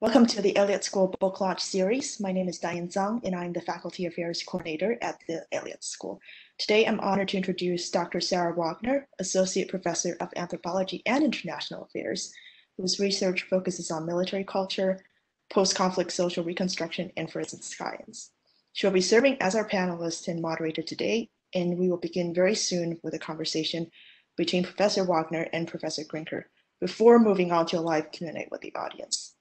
Welcome to the Elliott School Book Launch Series. My name is Diane Zhang, and I'm the Faculty Affairs Coordinator at the Elliott School. Today, I'm honored to introduce Dr. Sarah Wagner, Associate Professor of Anthropology and International Affairs, whose research focuses on military culture, post-conflict social reconstruction, and forensic science. She'll be serving as our panelist and moderator today, and we will begin very soon with a conversation between Professor Wagner and Professor Grinker before moving on to a live Q&A with the audience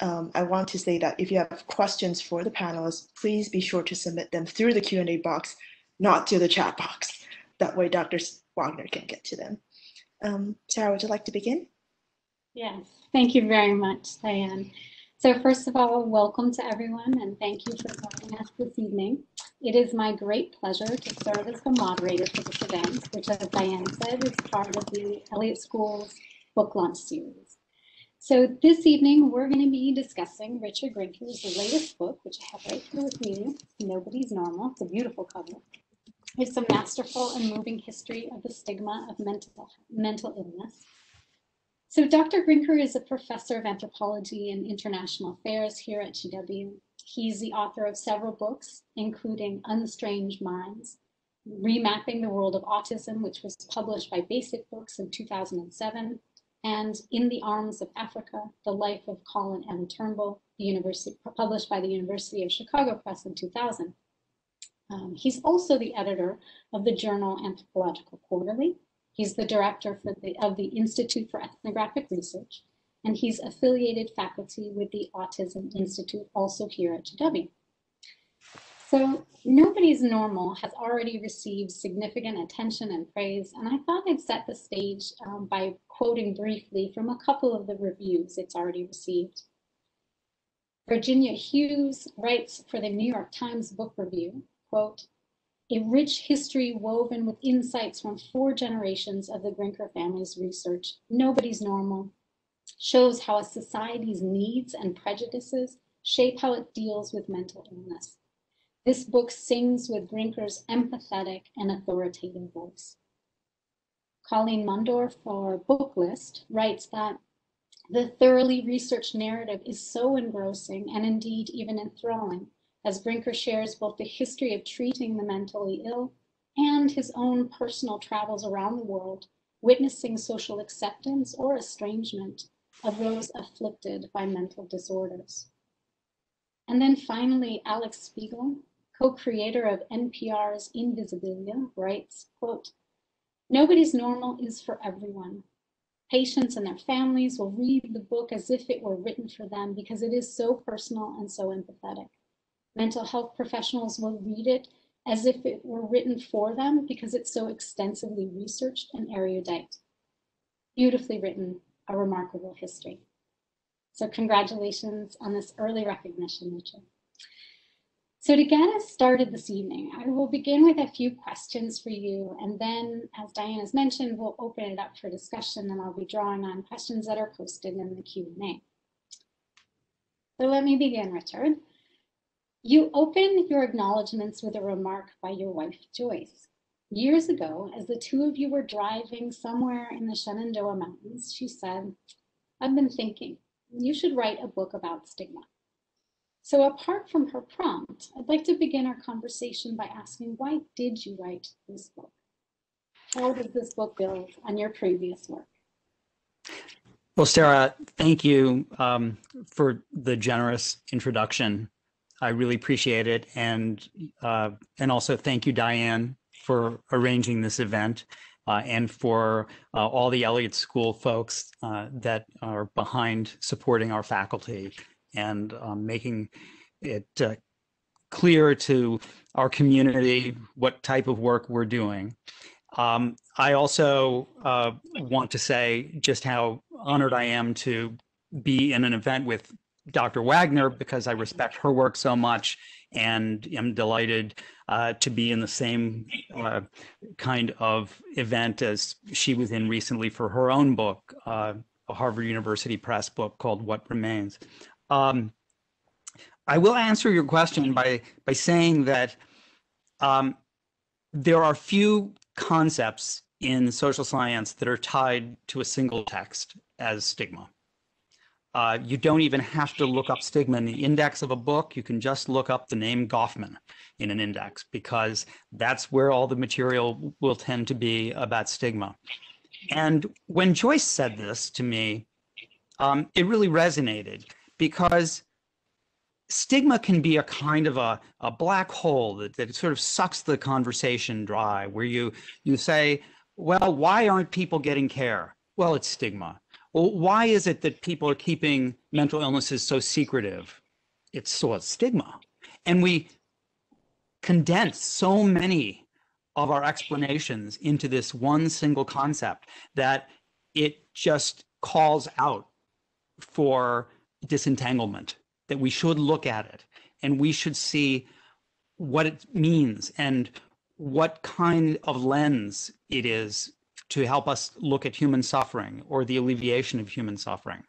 um, I want to say that if you have questions for the panelists, please be sure to submit them through the Q&A box, not to the chat box. That way Dr. Wagner can get to them. Um, Sarah, would you like to begin? Yes, thank you very much, Diane. So first of all, welcome to everyone and thank you for joining us this evening. It is my great pleasure to serve as the moderator for this event, which as Diane said, is part of the Elliott School's book launch series. So this evening, we're going to be discussing Richard Grinker's latest book, which I have right here with me, Nobody's Normal. It's a beautiful cover. It's a masterful and moving history of the stigma of mental, mental illness. So Dr. Grinker is a professor of anthropology and international affairs here at GW. He's the author of several books, including Unstrange Minds, Remapping the World of Autism, which was published by Basic Books in 2007, and In the Arms of Africa, The Life of Colin M. Turnbull, published by the University of Chicago Press in 2000. Um, he's also the editor of the journal Anthropological Quarterly. He's the director the, of the Institute for Ethnographic Research, and he's affiliated faculty with the Autism Institute, also here at GW. So Nobody's Normal has already received significant attention and praise, and I thought I'd set the stage um, by quoting briefly from a couple of the reviews it's already received. Virginia Hughes writes for the New York Times Book Review, quote, a rich history woven with insights from four generations of the Grinker family's research, Nobody's Normal, shows how a society's needs and prejudices shape how it deals with mental illness. This book sings with Grinker's empathetic and authoritative voice. Colleen Mondor for Booklist writes that the thoroughly researched narrative is so engrossing and indeed even enthralling as Grinker shares both the history of treating the mentally ill and his own personal travels around the world, witnessing social acceptance or estrangement of those afflicted by mental disorders. And then finally, Alix Spiegel co-creator of NPR's Invisibilia, writes, quote, Nobody's Normal is for everyone. Patients and their families will read the book as if it were written for them because it is so personal and so empathetic. Mental health professionals will read it as if it were written for them because it's so extensively researched and erudite. Beautifully written, a remarkable history. So congratulations on this early recognition, Richard. So to get us started this evening, I will begin with a few questions for you. And then, as Diane has mentioned, we'll open it up for discussion and I'll be drawing on questions that are posted in the Q&A. So let me begin, Richard. You open your acknowledgements with a remark by your wife, Joyce. Years ago, as the two of you were driving somewhere in the Shenandoah Mountains, she said, I've been thinking, you should write a book about stigma. So apart from her prompt, I'd like to begin our conversation by asking, why did you write this book? How does this book build on your previous work? Well, Sarah, thank you um, for the generous introduction. I really appreciate it. And, uh, and also thank you, Diane, for arranging this event uh, and for uh, all the Elliott School folks uh, that are behind supporting our faculty and um, making it uh, clear to our community what type of work we're doing. Um, I also uh, want to say just how honored I am to be in an event with Dr. Wagner because I respect her work so much and am delighted uh, to be in the same uh, kind of event as she was in recently for her own book, uh, a Harvard University Press book called What Remains. Um, I will answer your question by by saying that um, there are few concepts in social science that are tied to a single text as stigma. Uh, you don't even have to look up stigma in the index of a book. You can just look up the name Goffman in an index because that's where all the material will tend to be about stigma. And when Joyce said this to me, um, it really resonated because stigma can be a kind of a, a black hole that, that sort of sucks the conversation dry, where you you say, well, why aren't people getting care? Well, it's stigma. Well, why is it that people are keeping mental illnesses so secretive? It's so it's stigma. And we condense so many of our explanations into this one single concept that it just calls out for disentanglement, that we should look at it and we should see what it means and what kind of lens it is to help us look at human suffering or the alleviation of human suffering.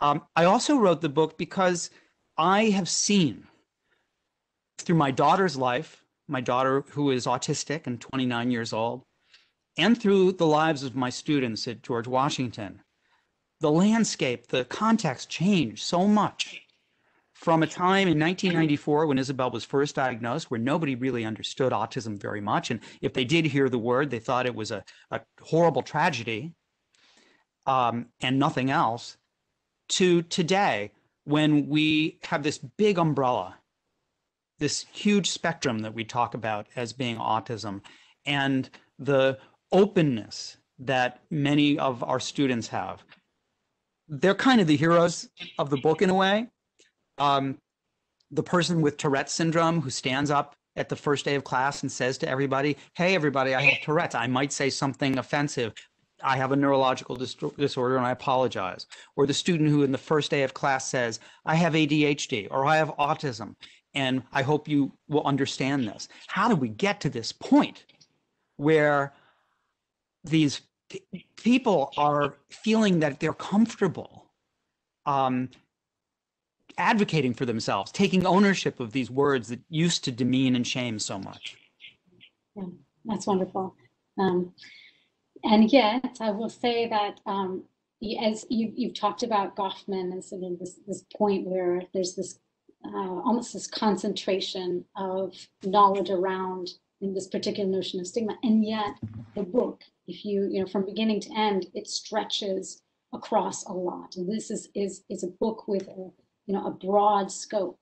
Um, I also wrote the book because I have seen through my daughter's life, my daughter who is autistic and 29 years old, and through the lives of my students at George Washington, the landscape, the context changed so much from a time in 1994 when Isabel was first diagnosed, where nobody really understood autism very much. And if they did hear the word, they thought it was a, a horrible tragedy um, and nothing else, to today, when we have this big umbrella, this huge spectrum that we talk about as being autism, and the openness that many of our students have they're kind of the heroes of the book in a way. Um, the person with Tourette's syndrome who stands up at the first day of class and says to everybody, Hey, everybody, I have Tourette's. I might say something offensive. I have a neurological dis- disorder and I apologize. Or the student who in the first day of class says, I have ADHD or I have autism and I hope you will understand this. How do we get to this point where these people are feeling that they're comfortable um, advocating for themselves, taking ownership of these words that used to demean and shame so much. Yeah, that's wonderful. Um, and yet, I will say that um, as you, you've talked about Goffman and sort of this, this point where there's this uh, almost this concentration of knowledge around in this particular notion of stigma, and yet the book if you, you know, from beginning to end, it stretches across a lot. And this is is is a book with a, you know, a broad scope.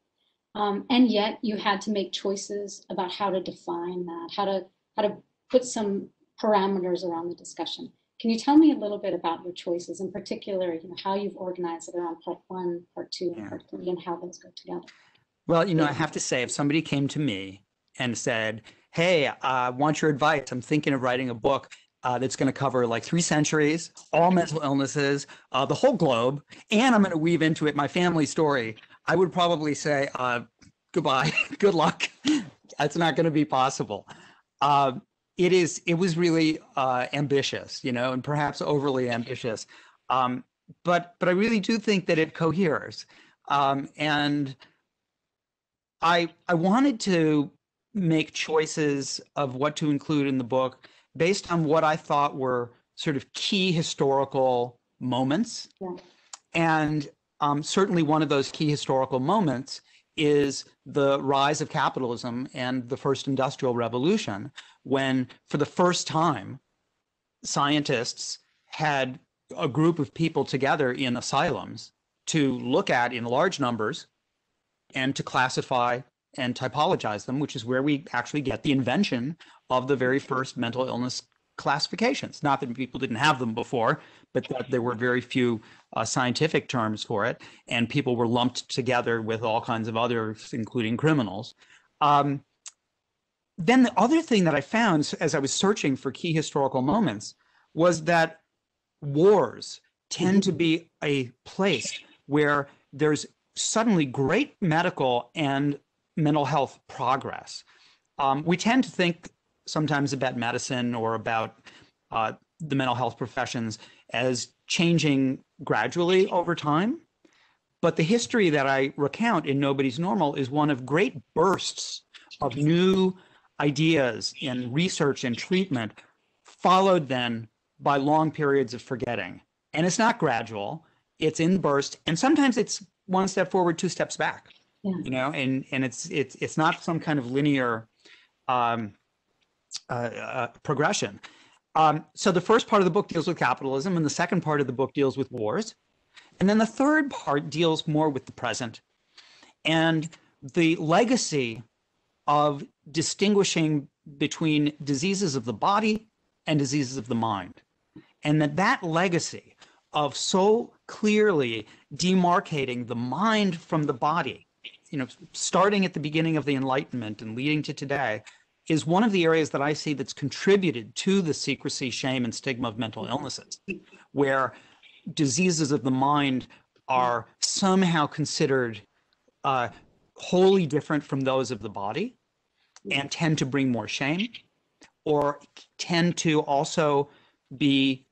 Um, and yet you had to make choices about how to define that, how to how to put some parameters around the discussion. Can you tell me a little bit about your choices, in particular, you know, how you've organized it around part one, part two, and Yeah. part three, and how those go together? Well, you know, I have to say, if somebody came to me and said, Hey, I want your advice, I'm thinking of writing a book uh, that's going to cover like three centuries, all mental illnesses, uh, the whole globe, and I'm going to weave into it my family story. I would probably say, uh, goodbye, good luck. That's not going to be possible. Uh, it is. It was really uh, ambitious, you know, and perhaps overly ambitious. Um, but but I really do think that it coheres, um, and I I wanted to make choices of what to include in the book based on what I thought were sort of key historical moments. Yeah. And um, certainly one of those key historical moments is the rise of capitalism and the first industrial revolution, when for the first time, scientists had a group of people together in asylums to look at in large numbers and to classify and typologize them, which is where we actually get the invention of the very first mental illness classifications. Not that people didn't have them before, but that there were very few uh, scientific terms for it, and people were lumped together with all kinds of others, including criminals. Um, then the other thing that I found as I was searching for key historical moments was that wars tend to be a place where there's suddenly great medical and mental health progress. Um, we tend to think sometimes about medicine or about uh, the mental health professions as changing gradually over time. But the history that I recount in Nobody's Normal is one of great bursts of new ideas in research and treatment, followed then by long periods of forgetting. And it's not gradual. it's in burst, and sometimes it's one step forward, two steps back. Yeah. You know, and and it's it's it's not some kind of linear um, uh, uh, progression. Um, so the first part of the book deals with capitalism, and the second part of the book deals with wars, and then the third part deals more with the present and the legacy of distinguishing between diseases of the body and diseases of the mind, and that that legacy of so clearly demarcating the mind from the body, you know, starting at the beginning of the Enlightenment and leading to today, is one of the areas that I see that's contributed to the secrecy, shame, and stigma of mental illnesses, where diseases of the mind are somehow considered uh, wholly different from those of the body and tend to bring more shame or tend to also be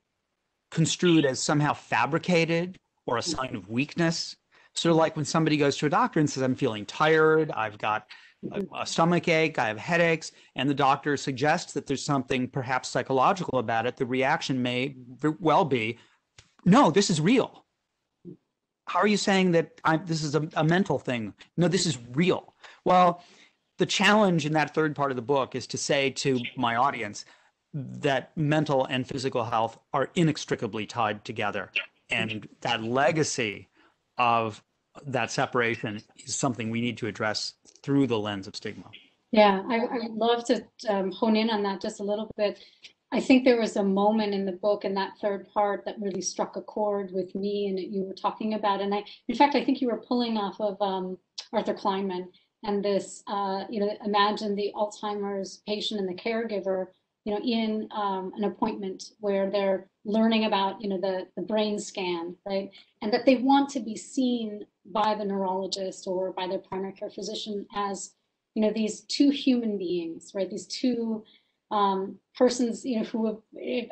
construed as somehow fabricated or a sign of weakness. Sort of like when somebody goes to a doctor and says, I'm feeling tired, I've got a, a stomach ache, I have headaches, and the doctor suggests that there's something perhaps psychological about it. The reaction may well be, no, this is real. How are you saying that I'm, this is a, a mental thing? No, this is real. Well, the challenge in that third part of the book is to say to my audience that mental and physical health are inextricably tied together. And that legacy of that separation is something we need to address through the lens of stigma. Yeah, I, I would love to um, hone in on that just a little bit. I think there was a moment in the book in that third part that really struck a chord with me and you were talking about. And I, in fact, I think you were pulling off of um, Arthur Kleinman and this, uh, you know, imagine the Alzheimer's patient and the caregiver, you know, in um, an appointment where they're learning about, you know, the, the brain scan, right? And that they want to be seen by the neurologist or by their primary care physician as, you know, these two human beings, right? These two um, persons, you know, who have,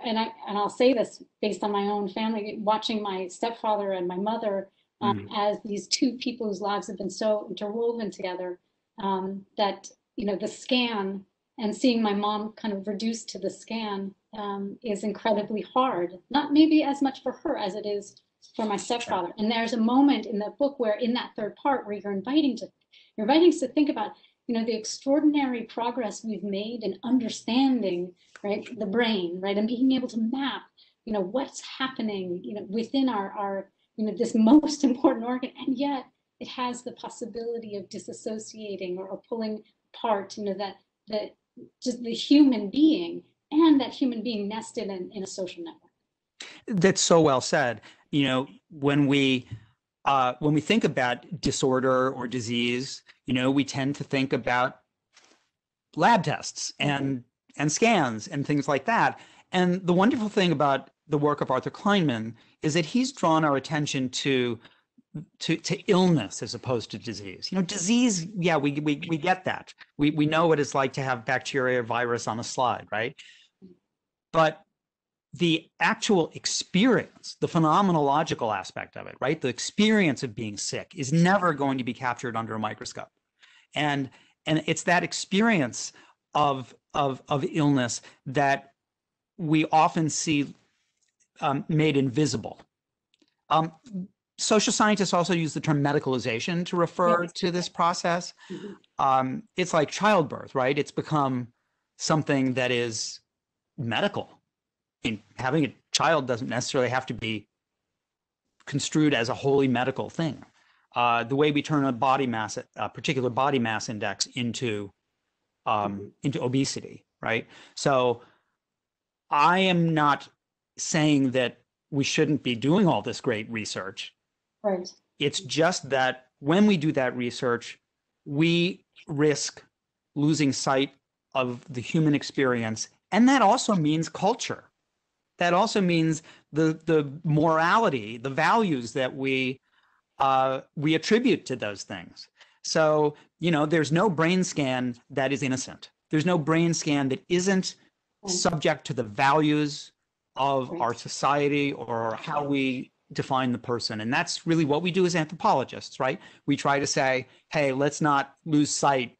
and I and I'll say this based on my own family, watching my stepfather and my mother um, mm. as these two people whose lives have been so interwoven together um, that you know the scan and seeing my mom kind of reduced to the scan um, is incredibly hard. Not maybe as much for her as it is for my stepfather. And there's a moment in the book where, in that third part, where you're inviting to you're inviting us to think about you know the extraordinary progress we've made in understanding right the brain right and being able to map you know what's happening you know within our our you know this most important organ and yet it has the possibility of disassociating or, or pulling apart you know that that just the human being and that human being nested in, in a social network that's so well said you know when we uh, when we think about disorder or disease, you know, we tend to think about lab tests and and scans and things like that. And the wonderful thing about the work of Arthur Kleinman is that he's drawn our attention to to to illness as opposed to disease. You know, disease, yeah, we we we get that. We we know what it's like to have bacteria or virus on a slide, right? But the actual experience, the phenomenological aspect of it, right? The experience of being sick is never going to be captured under a microscope. And and it's that experience of of of illness that we often see um, made invisible. Um, social scientists also use the term medicalization to refer yes. to this process. Mm-hmm. Um, it's like childbirth, right? It's become something that is medical mean, having a child doesn't necessarily have to be construed as a wholly medical thing. Uh, the way we turn a body mass, a particular body mass index into um, mm-hmm. into obesity, right? So I am not saying that we shouldn't be doing all this great research. Right. It's just that when we do that research, we risk losing sight of the human experience. And that also means culture that also means the the morality, the values that we uh, we attribute to those things. So you know, there's no brain scan that is innocent. There's no brain scan that isn't subject to the values of our society or how we define the person. And that's really what we do as anthropologists, right? We try to say, hey, let's not lose sight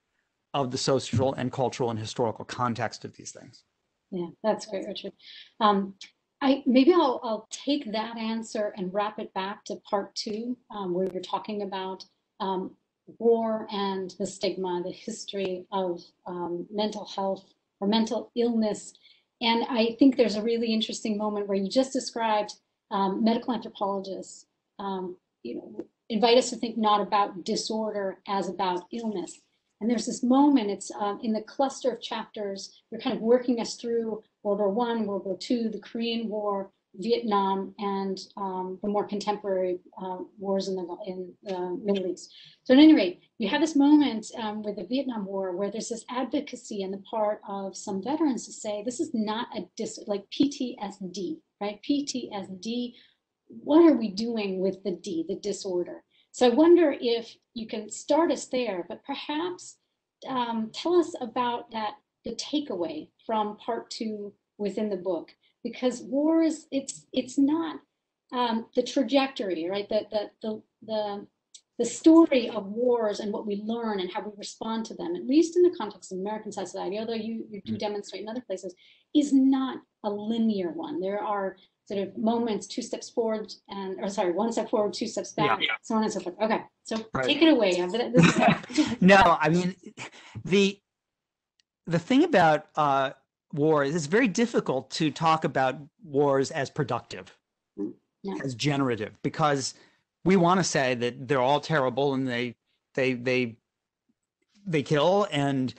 of the social and cultural and historical context of these things. Yeah, that's great, Richard. Um, I maybe I'll I'll take that answer and wrap it back to part two, um, where you're talking about um, war and the stigma, the history of um, mental health or mental illness. And I think there's a really interesting moment where you just described um, medical anthropologists, um, you know, invite us to think not about disorder as about illness. And there's this moment, it's um, in the cluster of chapters, you're kind of working us through World War One, World War Two, the Korean War, Vietnam, and um, the more contemporary uh, wars in the, in the Middle East. So at any rate, you have this moment um, with the Vietnam War where there's this advocacy on the part of some veterans to say, this is not a dis like PTSD, right? PTSD, what are we doing with the D, the disorder? So I wonder if you can start us there, but perhaps um, tell us about that, the takeaway from part two within the book, because war is, it's, it's not um, the trajectory, right? The, the, the, the, the story of wars and what we learn and how we respond to them, at least in the context of American society, although you, you do demonstrate in other places, is not a linear one. There are sort of moments, two steps forward and, or sorry, one step forward, two steps back, Yeah. yeah. so on and so forth. Okay, so Right. take it away. Ev. This is- no, I mean, the the thing about uh, war is it's very difficult to talk about wars as productive, yeah. as generative, because we want to say that they're all terrible and they they they they kill and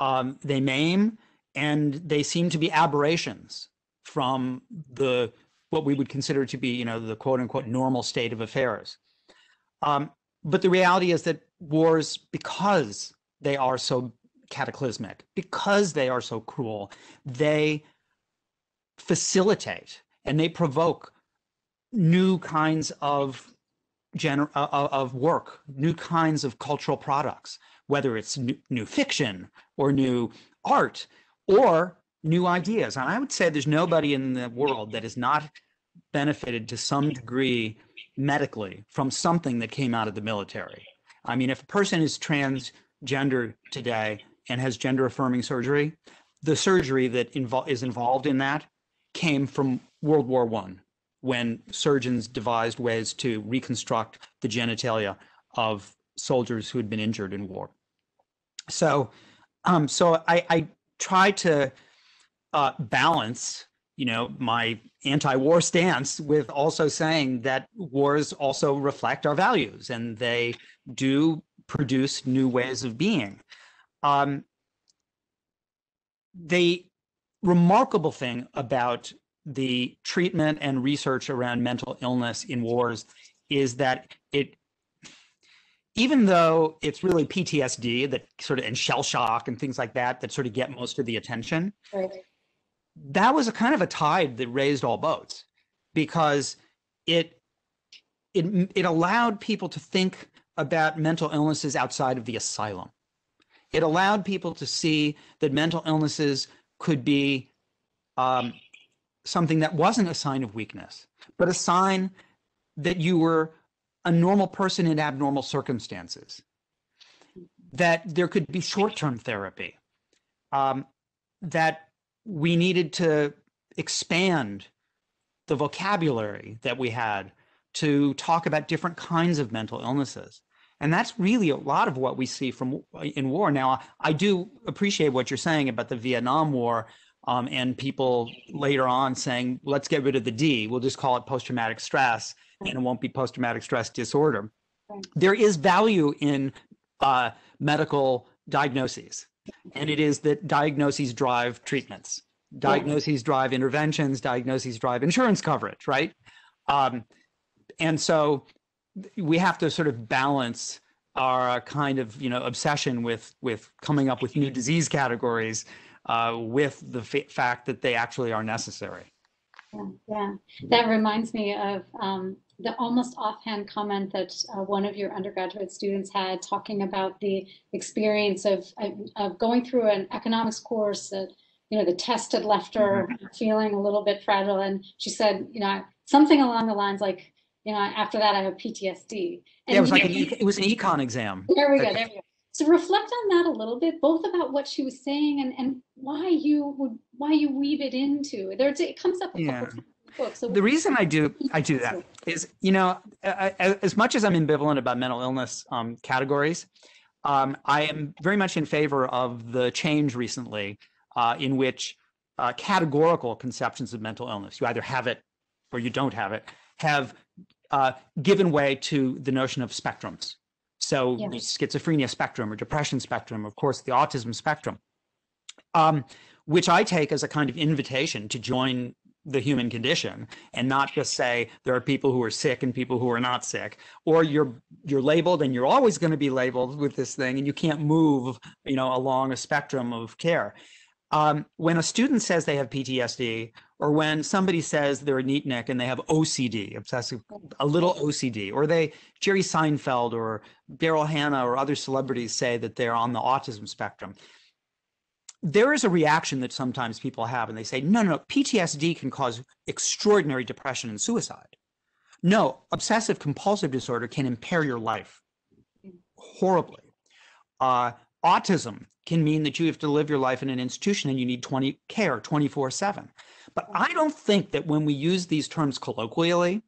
um, they maim and they seem to be aberrations from the what we would consider to be you know the quote unquote normal state of affairs. Um, but the reality is that wars, because they are so cataclysmic, because they are so cruel, they facilitate and they provoke new kinds of gener- uh, uh, of work, new kinds of cultural products, whether it's new, new fiction or new art or new ideas. And I would say there's nobody in the world that has not benefited to some degree medically from something that came out of the military. I mean, if a person is transgender today and has gender affirming surgery, the surgery that invol- is involved in that came from World War One, when surgeons devised ways to reconstruct the genitalia of soldiers who had been injured in war. So, um, so I, I try to uh, balance, you know, my anti-war stance with also saying that wars also reflect our values and they do produce new ways of being. Um, the remarkable thing about the treatment and research around mental illness in wars is that it even though it's really PTSD that sort of and shell shock and things like that that sort of get most of the attention, Right. that was a kind of a tide that raised all boats because it it it allowed people to think about mental illnesses outside of the asylum. It allowed people to see that mental illnesses could be um, something that wasn't a sign of weakness, but a sign that you were a normal person in abnormal circumstances. That there could be short-term therapy. Um, that we needed to expand the vocabulary that we had to talk about different kinds of mental illnesses and that's really a lot of what we see from in war. Now i do appreciate what you're saying about the vietnam war um, and people later on saying let's get rid of the d. We'll just call it post-traumatic stress and it won't be post-traumatic stress disorder. There is value in uh, medical diagnoses and it is that diagnoses drive treatments. Diagnoses drive interventions. Diagnoses drive insurance coverage right? Um, and so we have to sort of balance our kind of you know obsession with with coming up with new disease categories uh, with the fa- fact that they actually are necessary Yeah, yeah. That reminds me of um, the almost offhand comment that uh, one of your undergraduate students had talking about the experience of, of, of going through an economics course that, you know, the test had left her feeling a little bit fragile. And she said, you know, something along the lines like, you know, after that I have PTSD. And yeah, it was like an e- it was an econ exam there we go, there we go. So reflect on that a little bit, both about what she was saying and, and why you would why you weave it into there. It comes up a couple Yeah. times. book. So The reason I do I do that is, you know, a- as much as I'm ambivalent about mental illness um, categories, um, I am very much in favor of the change recently uh, in which uh, categorical conceptions of mental illness, you either have it or you don't have it, have uh, given way to the notion of spectrums. So Yeah. schizophrenia spectrum or depression spectrum, of course, the autism spectrum, um, which I take as a kind of invitation to join the human condition and not just say there are people who are sick and people who are not sick or you're you're labeled and you're always going to be labeled with this thing and you can't move you know along a spectrum of care um, when a student says they have ptsd or when somebody says they're a neatnik and they have ocd obsessive a little ocd or they jerry seinfeld or daryl hannah or other celebrities say that they're on the autism spectrum there is a reaction that sometimes people have and they say no no no ptsd can cause extraordinary depression and suicide. No obsessive compulsive disorder can impair your life horribly. Uh, autism can mean that you have to live your life in an institution and you need 20 care 24 7 but i don't think that when we use these terms colloquially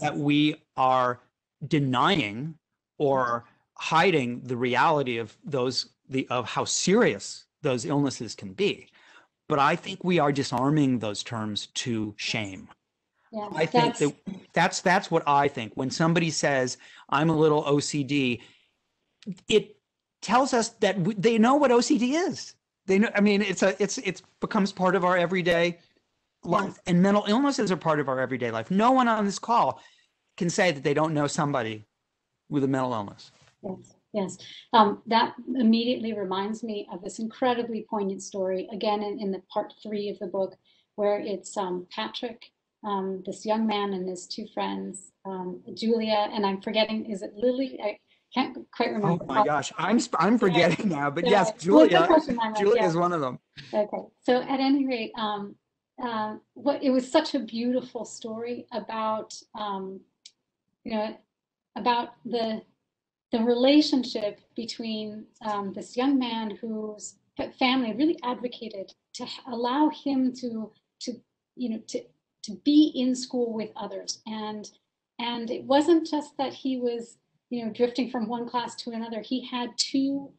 that we are denying or hiding the reality of those the of how serious those illnesses can be. But i think we are disarming those terms to shame. Yeah, i think that's, that that's that's what i think. When somebody says i'm a little ocd it tells us that they know what ocd is they know i mean it's a it's it's becomes part of our everyday life and mental illnesses are part of our everyday life no one on this call can say that they don't know somebody with a mental illness Yes, yes. Um, that immediately reminds me of this incredibly poignant story, again in, in the part three of the book, where it's um, Patrick, um, this young man, and his two friends, um, Julia, and I'm forgetting, is it Lily? I can't quite remember. oh my gosh i'm i'm forgetting now but yes julia question in my mind, julia is one of them. Okay, so at any rate, um, uh, what it was such a beautiful story about, um, you know, about the the relationship between um, this young man whose family really advocated to allow him to to you know to to be in school with others. And and it wasn't just that he was you know drifting from one class to another. He had two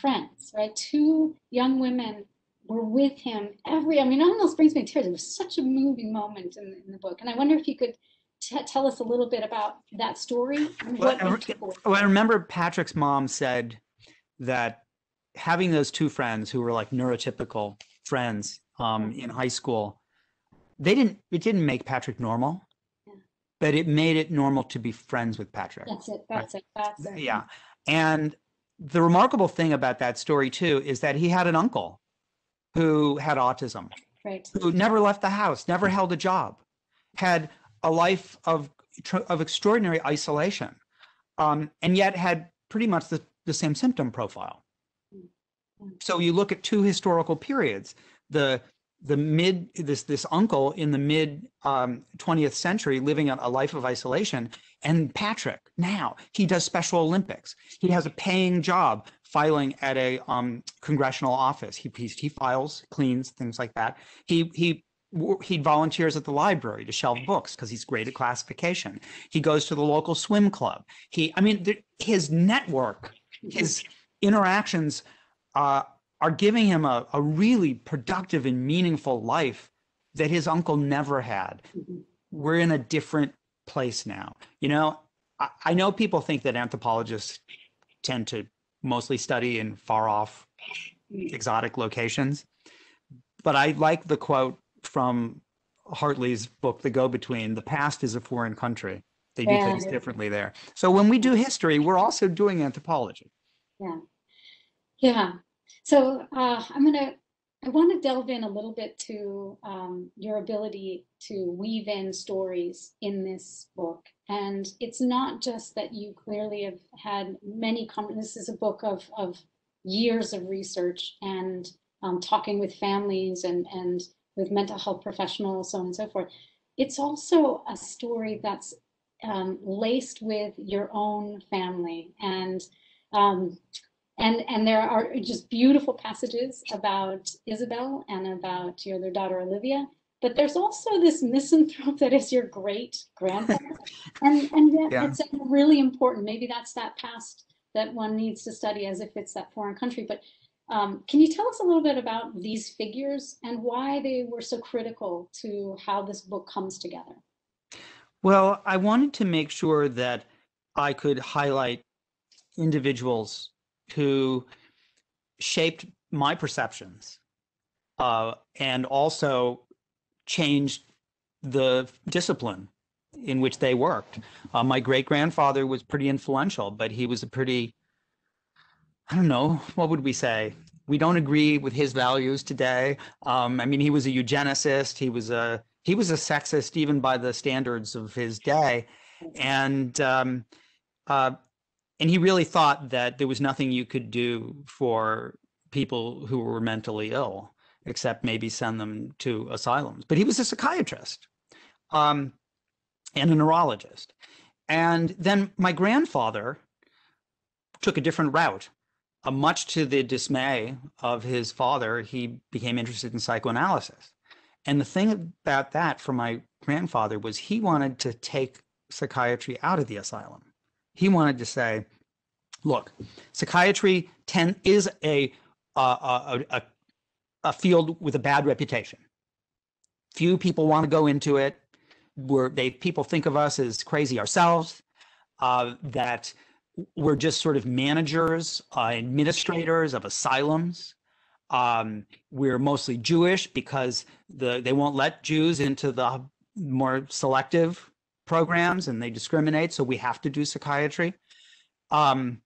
friends right? Two young women were with him every i mean it almost brings me to tears. It was such a moving moment in, in the book. And i wonder if you could t- tell us a little bit about that story Well, what I re- Well, I remember Patrick's mom said that having those two friends who were like neurotypical friends um, in high school, they didn't. It didn't make Patrick normal. But it made it normal to be friends with Patrick. That's it. That's it. That's it. Yeah, and the remarkable thing about that story too is that he had an uncle who had autism, Right. who never left the house, never held a job, had a life of of extraordinary isolation, um, and yet had pretty much the, the same symptom profile. So you look at two historical periods: the the mid this this uncle in the mid um, 20th century living a, a life of isolation, and Patrick now he does Special Olympics. He has a paying job filing at a um, congressional office. He, he he files, cleans things like that. He he he volunteers at the library to shelve books because he's great at classification. He goes to the local swim club. He I mean his network, his interactions uh, are giving him a, a really productive and meaningful life that his uncle never had. Mhm. We're in a different place now. You know, I, I know people think that anthropologists tend to mostly study in far off exotic locations. But I like the quote from Hartley's book, The Go Between The past is a foreign country. They do Yeah. things differently there. So when we do history, we're also doing anthropology. Yeah. Yeah. So uh, I'm gonna. I want to delve in a little bit to um, your ability to weave in stories in this book, and it's not just that you clearly have had many. Com- this is a book of of years of research and um, talking with families and and with mental health professionals, so on and so forth. It's also a story that's um, laced with your own family and. Um, and and there are just beautiful passages about Isabel and about your other daughter Olivia but there's also this misanthrope that is your great grandfather. and and that, Yeah. it's really important. Maybe that's that past that one needs to study as if it's that foreign country. But um, can you tell us a little bit about these figures and why they were so critical to how this book comes together? Well, I wanted to make sure that I could highlight individuals who shaped my perceptions uh, and also changed the discipline in which they worked. Uh, my great grandfather was pretty influential, but he was a pretty, I don't know, what would we say? We don't agree with his values today. Um, I mean, he was a eugenicist. He was a he was a sexist even by the standards of his day, and um, uh, and he really thought that there was nothing you could do for people who were mentally ill except maybe send them to asylums. But he was a psychiatrist um, and a neurologist. And then my grandfather took a different route. Uh, much to the dismay of his father, he became interested in psychoanalysis. And the thing about that for my grandfather was he wanted to take psychiatry out of the asylum. He wanted to say, look, psychiatry ten, is a, a, a, a field with a bad reputation. Few people want to go into it. Where they people think of us as crazy ourselves. Uh, that we're just sort of managers, uh, administrators of asylums. Um, we're mostly Jewish because the they won't let Jews into the more selective programs and they discriminate, so we have to do psychiatry. Um,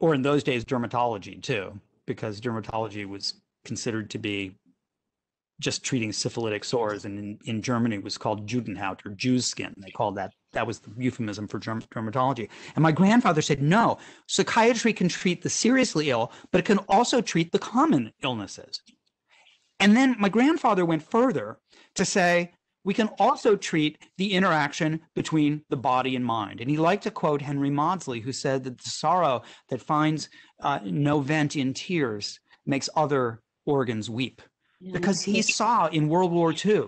or in those days, dermatology too, because dermatology was considered to be just treating syphilitic sores, and in, in Germany it was called Judenhaut or Jew's skin. They called that that was the euphemism for germ- dermatology. And my grandfather said, no, psychiatry can treat the seriously ill, but it can also treat the common illnesses. And then my grandfather went further to say, we can also treat the interaction between the body and mind. And he liked to quote Henry Maudsley, who said that the sorrow that finds uh, no vent in tears makes other organs weep because he saw in World War II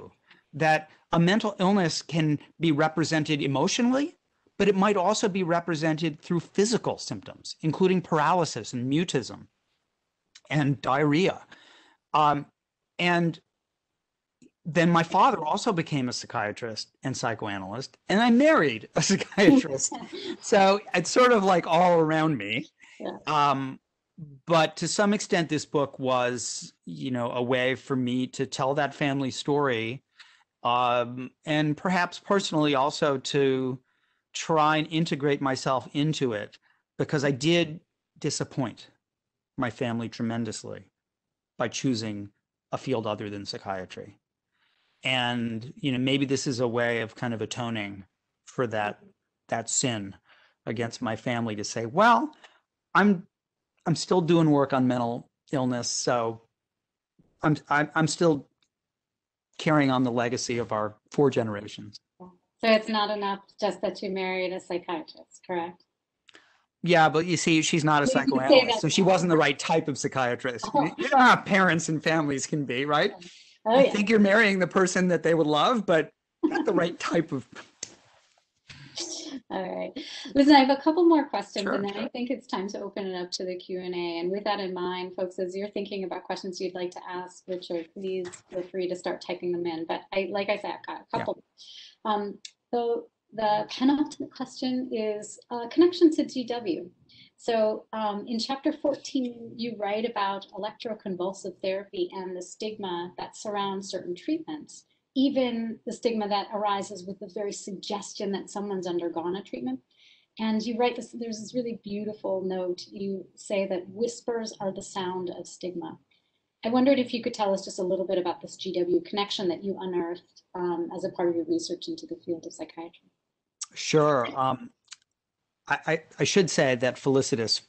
that a mental illness can be represented emotionally, but it might also be represented through physical symptoms, including paralysis and mutism and diarrhea. Um, and then my father also became a psychiatrist and psychoanalyst, and I married a psychiatrist. so it's sort of like all around me. Yeah. Um, but to some extent, this book was, you know, a way for me to tell that family story, um, and perhaps personally also to try and integrate myself into it, because I did disappoint my family tremendously by choosing a field other than psychiatry. And you know, maybe this is a way of kind of atoning for that that sin against my family to say, well, I'm I'm still doing work on mental illness, so I'm I'm, I'm still carrying on the legacy of our four generations. So it's not enough just that you married a psychiatrist, correct? Yeah, but you see, she's not a You can say psychoanalyst, so she wasn't the right type of psychiatrist. Oh. You know how parents and families can be, right? Oh, you yeah. think you're marrying the person that they would love, but not the right type of. All right. Listen, I have a couple more questions Sure, and then I think it's time to open it up to the Q and A. And with that in mind, folks, as you're thinking about questions you'd like to ask Richard, please feel free to start typing them in. But I, like I said, I've got a Yeah. couple. Um, so the penultimate question is uh, connection to GW. So um, in chapter 14, you write about electroconvulsive therapy and the stigma that surrounds certain treatments, even the stigma that arises with the very suggestion that someone's undergone a treatment. And you write this, there's this really beautiful note. You say that whispers are the sound of stigma. I wondered if you could tell us just a little bit about this GW connection that you unearthed um, as a part of your research into the field of psychiatry. Sure. Um, I, I, I should say that felicitous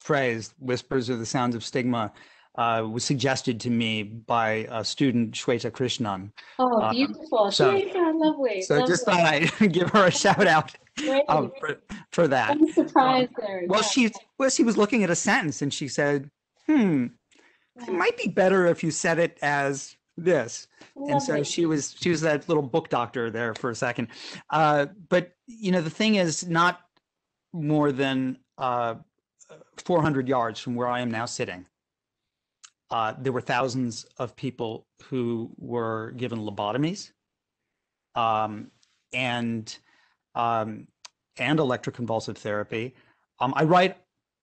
phrase, whispers are the sounds of stigma, uh, was suggested to me by a student, Shweta Krishnan. Oh, Um, beautiful. so- Shweta, lovely. So I just lovely. thought I'd give her a shout out um, for, for that. I'm surprised there. Well, yeah. she well, she was looking at a sentence and she said, hmm, Yeah. it might be better if you said it as this. And so she was she was that little book doctor there for a second. Uh, but you know the thing is not more than uh, 400 yards from where I am now sitting. Uh, there were thousands of people who were given lobotomies um, and um, and electroconvulsive therapy. Um, I write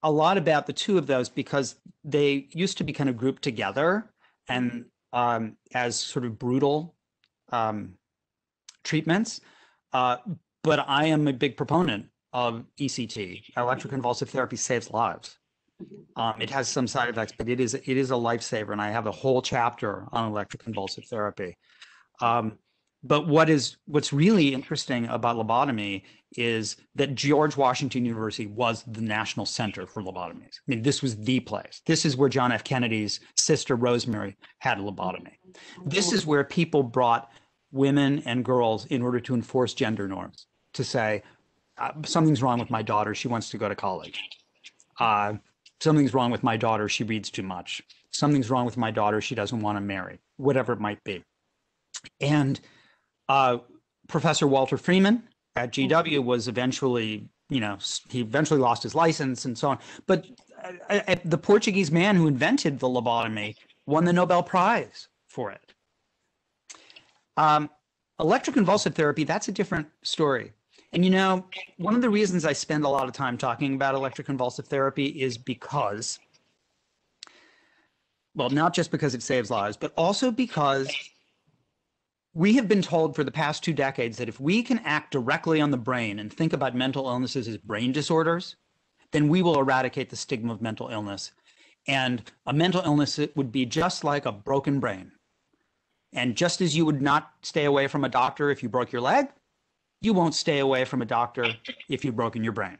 a lot about the two of those because they used to be kind of grouped together and um, as sort of brutal um, treatments. Uh, but I am a big proponent of ECT. Electroconvulsive therapy saves lives. Um, it has some side effects, but it is it is a lifesaver, and I have a whole chapter on electroconvulsive therapy. Um, but what is what's really interesting about lobotomy is that George Washington University was the national center for lobotomies. I mean, this was the place. This is where John F. Kennedy's sister Rosemary had a lobotomy. This is where people brought women and girls in order to enforce gender norms to say uh, something's wrong with my daughter. She wants to go to college. Uh, something's wrong with my daughter. She reads too much. Something's wrong with my daughter. She doesn't want to marry. Whatever it might be. And uh, professor walter freeman at gw was eventually you know he eventually lost his license and so on. But uh, uh, the portuguese man who invented the lobotomy won the nobel prize for it. Um, electroconvulsive therapy, that's a different story. And you know, one of the reasons I spend a lot of time talking about electroconvulsive therapy is because, well, not just because it saves lives, but also because we have been told for the past two decades that if we can act directly on the brain and think about mental illnesses as brain disorders, then we will eradicate the stigma of mental illness. And a mental illness would be just like a broken brain. And just as you would not stay away from a doctor if you broke your leg, you won't stay away from a doctor if you've broken your brain.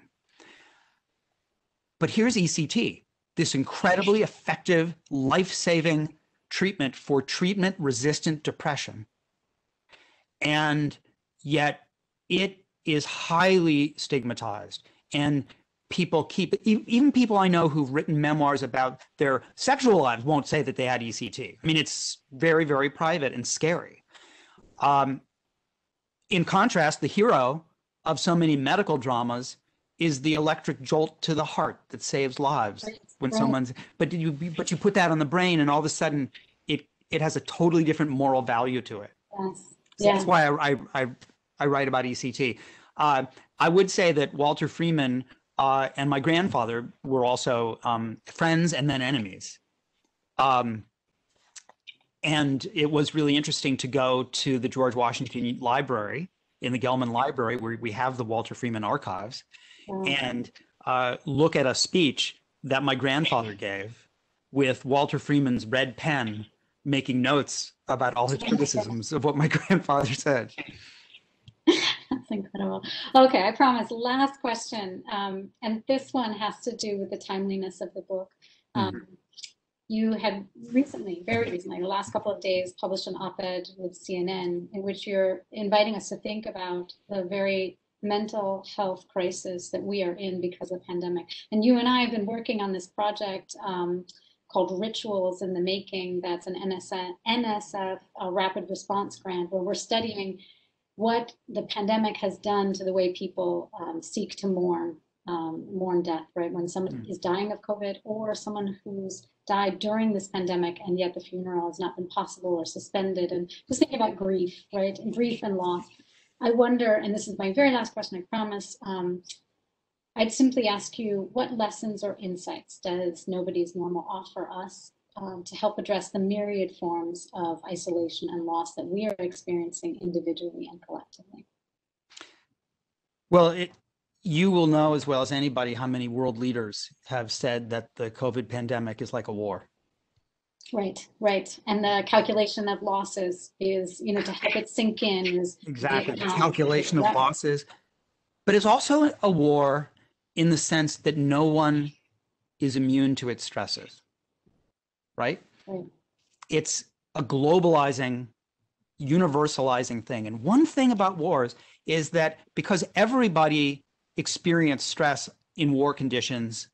But here's ECT, this incredibly effective, life saving treatment for treatment resistant depression. And yet it is highly stigmatized. And people keep, even people I know who've written memoirs about their sexual lives won't say that they had ECT. I mean, it's very, very private and scary. Um, in contrast, the hero of so many medical dramas is the electric jolt to the heart that saves lives Right, when right. someone's but you but you put that on the brain and all of a sudden it it has a totally different moral value to it Yes. so Yeah. that's why I, I I I write about ECT. Uh, I would say that Walter Freeman uh, and my grandfather were also um, friends and then enemies. Um, and it was really interesting to go to the George Washington Library in the Gelman Library, where we have the Walter Freeman archives, Wow. and uh, look at a speech that my grandfather gave with Walter Freeman's red pen making notes about all his criticisms of what my grandfather said. That's incredible. Okay, I promise. Last question. Um, and this one has to do with the timeliness of the book. Um, You had recently, very recently, the last couple of days, published an op ed with CNN in which you're inviting us to think about the very mental health crisis that we are in because of the pandemic. And you and I have been working on this project um, called Rituals in the Making. That's an NSF, NSF uh, rapid response grant where we're studying what the pandemic has done to the way people um, seek to mourn, um, mourn death, right? When someone Mm. is dying of COVID or someone who's died during this pandemic and yet the funeral has not been possible or suspended. And just thinking about grief, right? And grief and loss. I wonder, and this is my very last question, I promise. Um, I'd simply ask you, what lessons or insights does Nobody's Normal offer us um, to help address the myriad forms of isolation and loss that we are experiencing individually and collectively? Well, it, you will know as well as anybody how many world leaders have said that the COVID pandemic is like a war. Right, right. And the calculation of losses is, you know, to help it sink in is Exactly. The um, calculation of yeah. losses. But it's also a war in the sense that no one is immune to its stresses. Right? Right. It's a globalizing, universalizing thing. And one thing about wars is that because everybody experienced stress in war conditions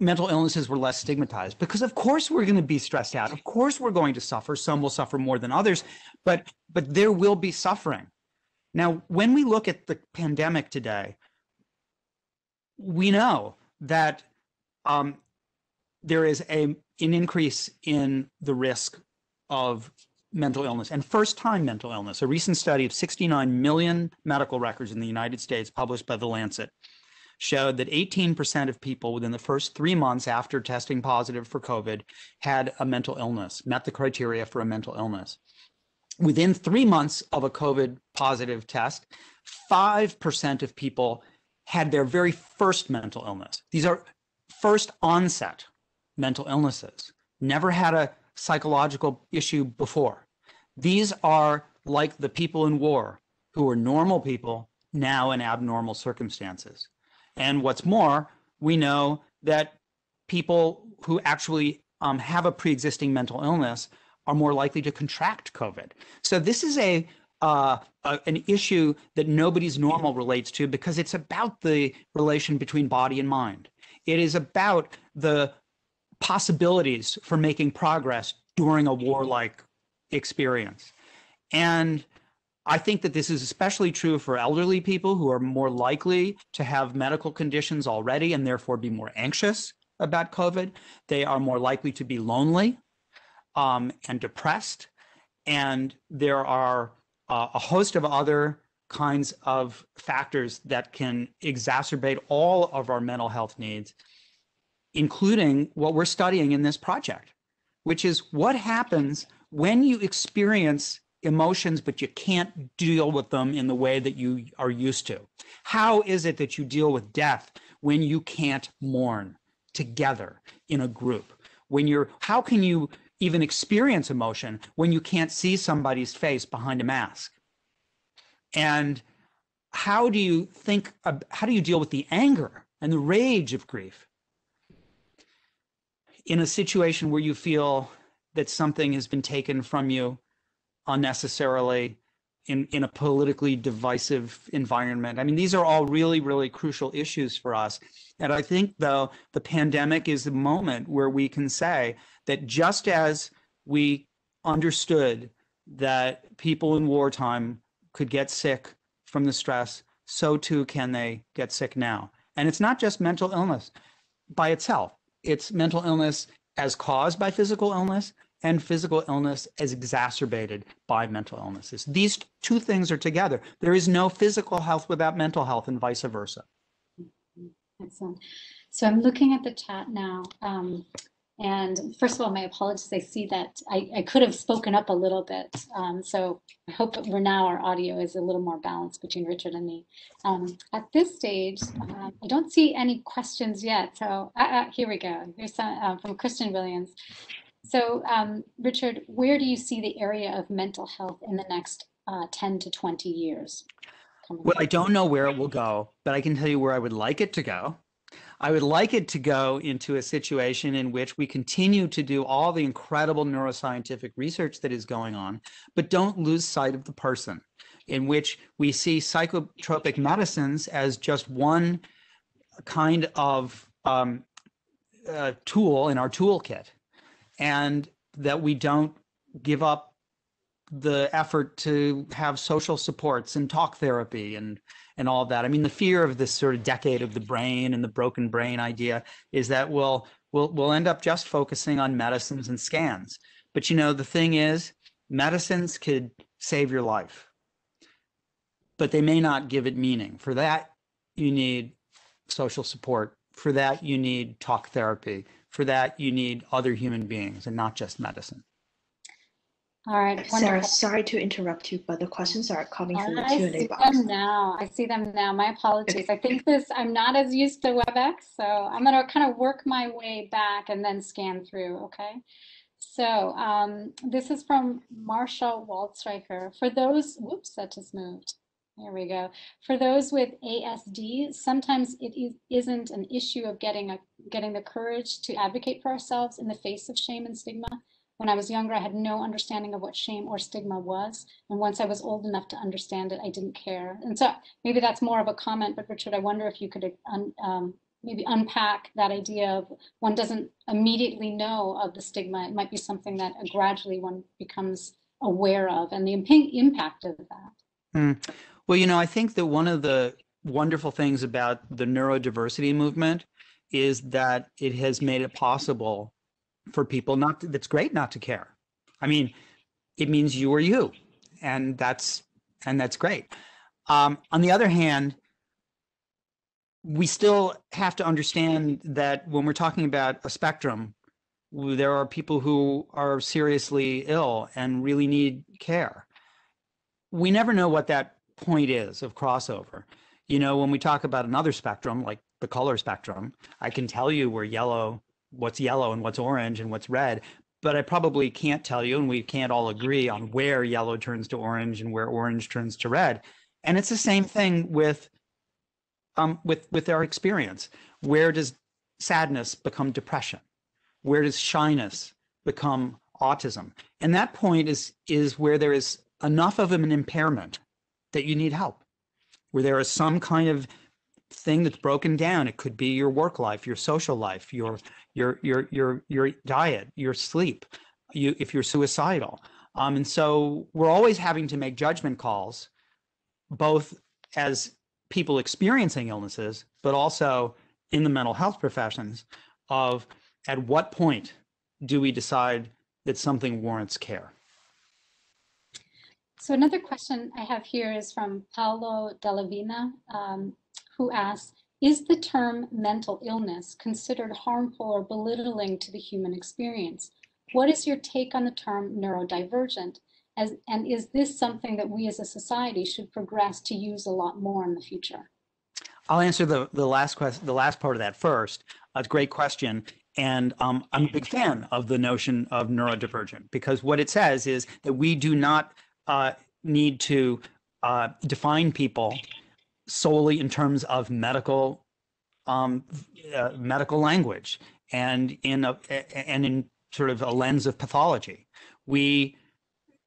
mental illnesses were less stigmatized because of course we're going to be stressed out. Of course we're going to suffer. Some will suffer more than others but but there will be suffering. Now when we look at the pandemic today we know that um, there is a an increase in the risk of mental illness and first time mental illness a recent study of 69 million medical records in the united states published by the lancet showed that 18% of people within the first three months after testing positive for COVID had a mental illness, met the criteria for a mental illness. Within three months of a COVID positive test, 5% of people had their very first mental illness. These are first onset mental illnesses, never had a psychological issue before. These are like the people in war who are normal people now in abnormal circumstances. And what's more, we know that people who actually um, have a pre-existing mental illness are more likely to contract COVID. So this is a, uh, a, an issue that nobody's normal relates to because it's about the relation between body and mind. It is about the possibilities for making progress during a warlike experience. And I think that this is especially true for elderly people who are more likely to have medical conditions already and therefore be more anxious about COVID. They are more likely to be lonely um, and depressed. And there are uh, a host of other kinds of factors that can exacerbate all of our mental health needs, including what we're studying in this project, which is what happens when you experience emotions, but you can't deal with them in the way that you are used to? How is it that you deal with death when you can't mourn together in a group? When you're, how can you even experience emotion when you can't see somebody's face behind a mask? And how do you think, how do you deal with the anger and the rage of grief in a situation where you feel that something has been taken from you unnecessarily in, in a politically divisive environment. I mean, these are all really, really crucial issues for us. And I think, though, the pandemic is the moment where we can say that just as we understood that people in wartime could get sick from the stress, so too can they get sick now. And it's not just mental illness by itself, it's mental illness as caused by physical illness, and physical illness is exacerbated by mental illnesses. These two things are together. There is no physical health without mental health and vice versa. Excellent. So I'm looking at the chat now. Um, and first of all, my apologies. I see that I, I could have spoken up a little bit. Um, so I hope that we're now our audio is a little more balanced between Richard and me. Um, at this stage, uh, I don't see any questions yet. So uh, uh, here we go. Here's some uh, from Christian Williams. So, um, Richard, where do you see the area of mental health in the next uh, 10 to 20 years? Well, I don't know where it will go, but I can tell you where I would like it to go. I would like it to go into a situation in which we continue to do all the incredible neuroscientific research that is going on, but don't lose sight of the person, in which we see psychotropic medicines as just one kind of um, uh, tool in our toolkit and that we don't give up the effort to have social supports and talk therapy and and all of that. I mean, the fear of this sort of decade of the brain and the broken brain idea is that we'll we'll we'll end up just focusing on medicines and scans. But you know, the thing is, medicines could save your life, but they may not give it meaning. For that, you need social support. For that, you need talk therapy. For that, you need other human beings and not just medicine. All right, Sarah, wonderful. sorry to interrupt you, but the questions are coming from the Q&A box. I see them now. I see them now. My apologies. I think this, I'm not as used to WebEx, so I'm going to kind of work my way back and then scan through, okay? So um, this is from Marsha Waldstreicher. For those, whoops, that just moved. There we go. For those with ASD, sometimes it is, isn't an issue of getting a getting the courage to advocate for ourselves in the face of shame and stigma. When I was younger, I had no understanding of what shame or stigma was. And once I was old enough to understand it, I didn't care. And so maybe that's more of a comment, but Richard, I wonder if you could um, maybe unpack that idea of one doesn't immediately know of the stigma. It might be something that gradually one becomes aware of and the imp- impact of that. Mm. Well, you know, I think that one of the wonderful things about the neurodiversity movement is that it has made it possible for people not that's great not to care. I mean, it means you are you, and that's and that's great. Um, on the other hand, we still have to understand that when we're talking about a spectrum, there are people who are seriously ill and really need care. We never know what that point is of crossover. You know, when we talk about another spectrum, like the color spectrum, I can tell you where yellow, what's yellow and what's orange and what's red, but I probably can't tell you, and we can't all agree on where yellow turns to orange and where orange turns to red. And it's the same thing with um, with with our experience. Where does sadness become depression? Where does shyness become autism? And that point is is where there is enough of an impairment that you need help. Where there is some kind of thing that's broken down. It could be your work life, your social life, your your your your your diet, your sleep. You if you're suicidal. Um, and so we're always having to make judgment calls, both as people experiencing illnesses, but also in the mental health professions of at what point do we decide that something warrants care? So another question I have here is from Paolo Dellavina, um, who asks, is the term mental illness considered harmful or belittling to the human experience? What is your take on the term neurodivergent? As, and is this something that we as a society should progress to use a lot more in the future? I'll answer the, the last question, the last part of that first. That's a great question. And um, I'm a big fan of the notion of neurodivergent because what it says is that we do not uh, need to uh, define people solely in terms of medical um, uh, medical language and in a, and in sort of a lens of pathology. We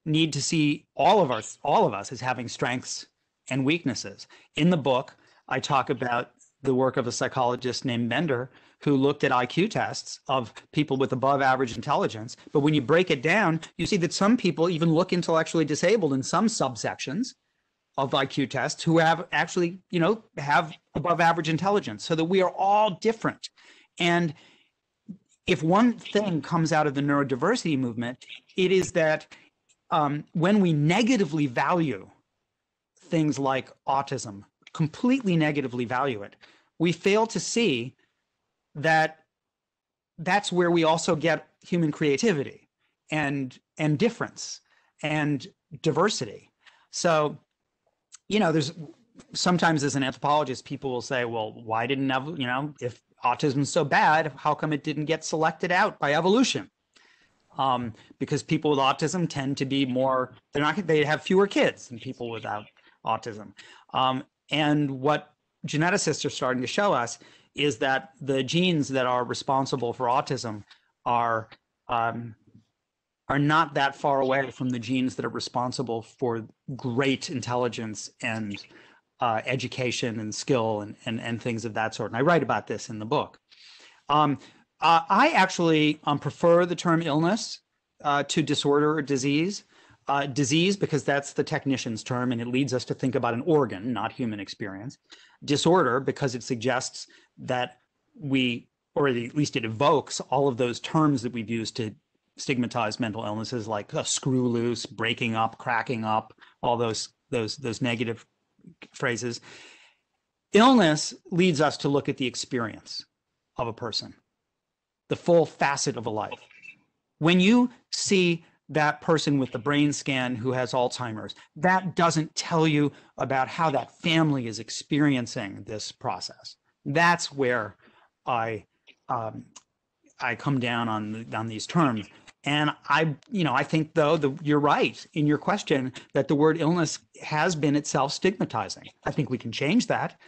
need to see all of us, all of us as having strengths and weaknesses. In the book, I talk about the work of a psychologist named Bender who looked at IQ tests of people with above average intelligence. But when you break it down, you see that some people even look intellectually disabled in some subsections of IQ tests who have actually, you know, have above average intelligence so that we are all different. And if one thing comes out of the neurodiversity movement, it is that um, when we negatively value things like autism, completely negatively value it, we fail to see that that's where we also get human creativity and and difference and diversity. So, you know, there's sometimes as an anthropologist, people will say, well, why didn't you know if autism's so bad, how come it didn't get selected out by evolution? um, because people with autism tend to be more they're not they have fewer kids than people without autism um, and what geneticists are starting to show us is that the genes that are responsible for autism are um, are not that far away from the genes that are responsible for great intelligence and uh, education and skill and, and and things of that sort and i write about this in the book um, uh, I actually um, prefer the term illness uh, to disorder or disease. Uh, disease, because that's the technician's term and it leads us to think about an organ, not human experience. Disorder, because it suggests that we, or at least it evokes all of those terms that we've used to stigmatize mental illnesses like a screw loose, breaking up, cracking up, all those those those negative phrases. Illness leads us to look at the experience of a person the full facet of a life. When you see that person with the brain scan who has Alzheimer's, that doesn't tell you about how that family is experiencing this process. That's where I um, I come down on on these terms. And I, you know, I think though the, you're right in your question that the word illness has been itself stigmatizing. I think we can change that.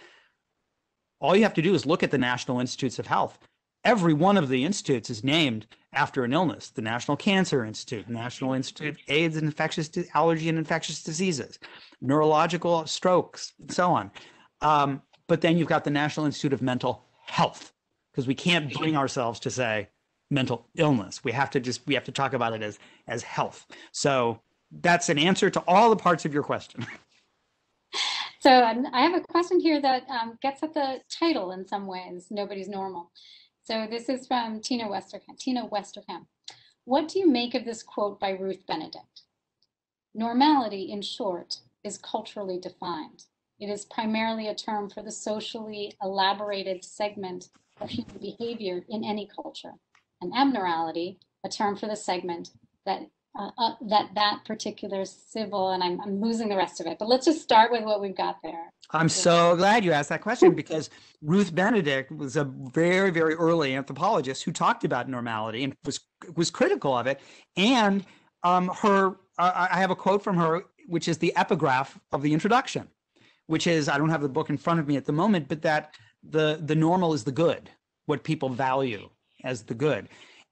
All you have to do is look at the National Institutes of Health every one of the institutes is named after an illness the national cancer institute national institute aids and infectious allergy and infectious diseases neurological strokes and so on um, but then you've got the national institute of mental health because we can't bring ourselves to say mental illness. We have to just we have to talk about it as as health. So that's an answer to all the parts of your question. So um, I have a question here that um, gets at the title in some ways. Nobody's normal. So this is from Tina Westerkamp. Tina Westerkamp. What do you make of this quote by Ruth Benedict? Normality, in short, is culturally defined. It is primarily a term for the socially elaborated segment of human behavior in any culture. And abnormality, a term for the segment that uh, uh, that that particular civil, and I'm, I'm losing the rest of it. But let's just start with what we've got there. I'm so glad you asked that question because Ruth Benedict was a very, very early anthropologist who talked about normality and was was critical of it. And um, her, uh, I have a quote from her, which is the epigraph of the introduction, which is I don't have the book in front of me at the moment, but that the the normal is the good, what people value as the good,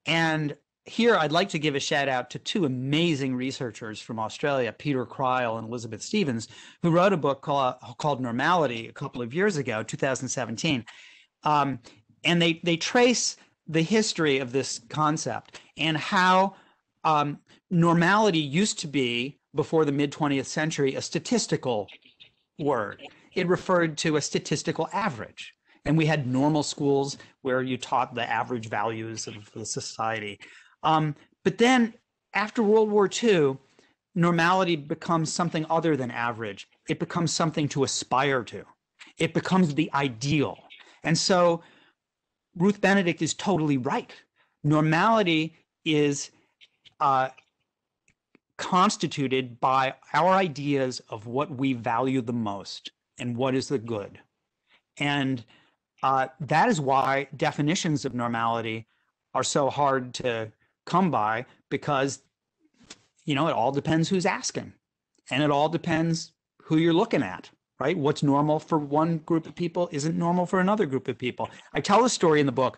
and here I'd like to give a shout out to two amazing researchers from Australia, Peter Cryle and Elizabeth Stephens, who wrote a book called, called Normality a couple of years ago, 2017. Um, and they, they trace the history of this concept and how um, normality used to be, before the mid 20th century, a statistical word. It referred to a statistical average. And we had normal schools where you taught the average values of the society. Um, but then after World War II, normality becomes something other than average. It becomes something to aspire to. It becomes the ideal. And so Ruth Benedict is totally right. Normality is uh, constituted by our ideas of what we value the most and what is the good. And uh, that is why definitions of normality are so hard to come by because you know it all depends who's asking. And it all depends who you're looking at right? What's normal for one group of people isn't normal for another group of people. I tell a story in the book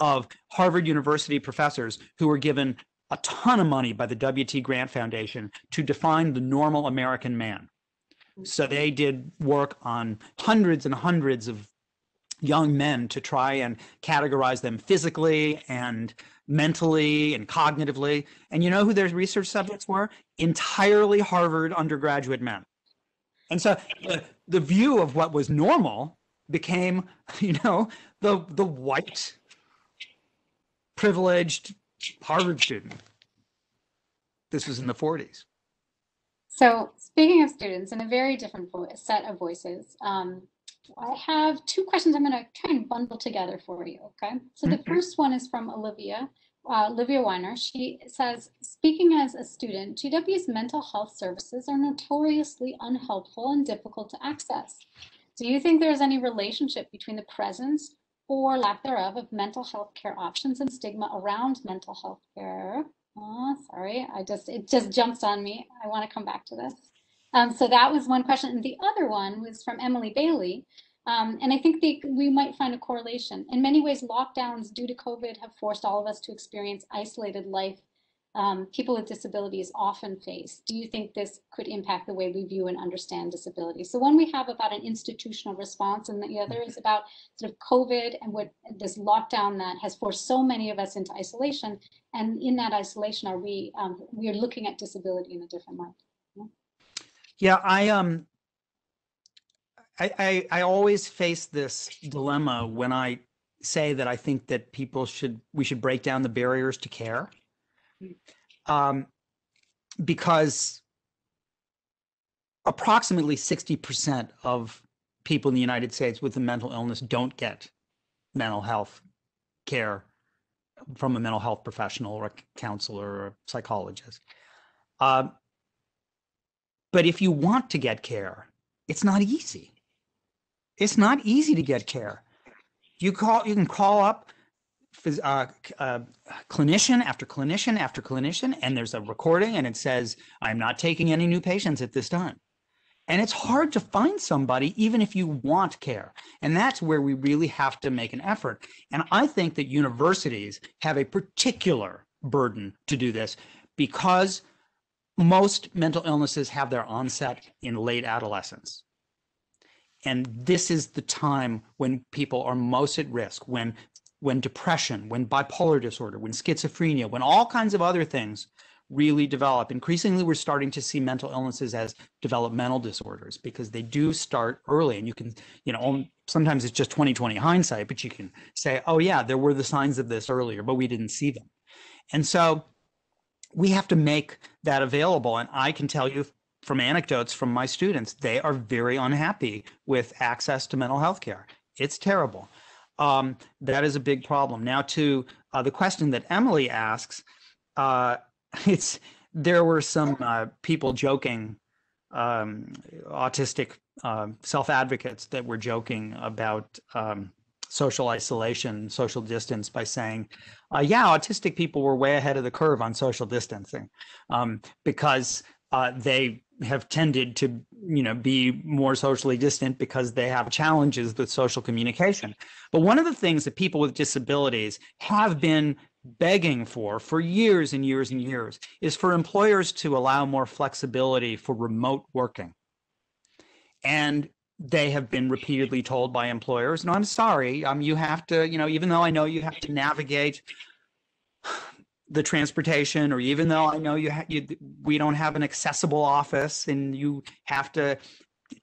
of harvard university professors who were given a ton of money by the wt grant foundation to define the normal american man. So they did work on hundreds and hundreds of young men to try and categorize them physically and mentally and cognitively. And you know who their research subjects were? Entirely Harvard undergraduate men. And so the, the view of what was normal became, you know, the the white, privileged Harvard student. This was in the 40s. So speaking of students, in a very different set of voices, um, I have two questions I'm going to try and bundle together for you. Okay. So the mm-hmm. first one is from Olivia, uh, Olivia Weiner. She says, speaking as a student, GW's mental health services are notoriously unhelpful and difficult to access. Do you think there's any relationship between the presence or lack thereof of mental health care options and stigma around mental health care? Oh, sorry, I just it just jumps on me. I want to come back to this. Um, so that was one question. And the other one was from Emily Bailey. Um, and I think we might find a correlation. In many ways, lockdowns due to COVID have forced all of us to experience isolated life um, people with disabilities often face. Do you think this could impact the way we view and understand disability? So one we have about an institutional response and the other is about sort of COVID and what this lockdown that has forced so many of us into isolation. And in that isolation, are we, um, we are looking at disability in a different light. Yeah, I um I, I I always face this dilemma when I say that I think that people should we should break down the barriers to care. Um because approximately 60% of people in the United States with a mental illness don't get mental health care from a mental health professional or a counselor or a psychologist. Um, but if you want to get care, it's not easy. It's not easy to get care. You call, you can call up uh, uh, clinician after clinician after clinician, and there's a recording, and it says, "I'm not taking any new patients at this time." And it's hard to find somebody, even if you want care. And that's where we really have to make an effort. And I think that universities have a particular burden to do this because most mental illnesses have their onset in late adolescence. And this is the time when people are most at risk, when when depression, when bipolar disorder, when schizophrenia, when all kinds of other things really develop. Increasingly, we're starting to see mental illnesses as developmental disorders because they do start early. And you can, you know, sometimes it's just 2020 hindsight, but you can say, oh, yeah, there were the signs of this earlier, but we didn't see them. And so we have to make that available. And I can tell you from anecdotes from my students, they are very unhappy with access to mental health care. It's terrible. Um, that is a big problem. Now, to uh, the question that Emily asks, uh, it's there were some uh, people joking, um, autistic uh, self advocates that were joking about um, social isolation, social distance by saying, uh, yeah, autistic people were way ahead of the curve on social distancing um, because uh, they have tended to you know be more socially distant because they have challenges with social communication. But one of the things that people with disabilities have been begging for for years and years and years is for employers to allow more flexibility for remote working. And they have been repeatedly told by employers. No i'm sorry. Um you have to you know even though i know you have to navigate the transportation or even though i know you, ha- you we don't have an accessible office and you have to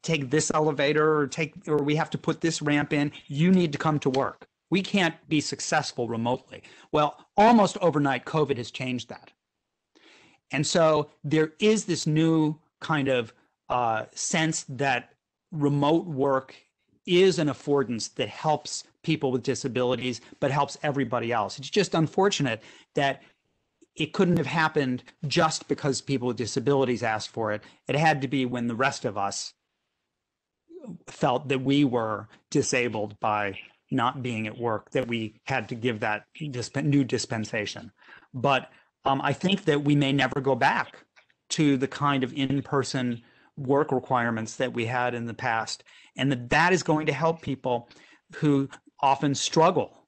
take this elevator or take or we have to put this ramp in you need to come to work. We can't be successful remotely. Well almost overnight covid has changed that. And so there is this new kind of uh, sense that remote work is an affordance that helps people with disabilities but helps everybody else it's just unfortunate that it couldn't have happened just because people with disabilities asked for it. It had to be when the rest of us felt that we were disabled by not being at work that we had to give that disp- new dispensation. But um, I think that we may never go back to the kind of in-person work requirements that we had in the past, and that that is going to help people who often struggle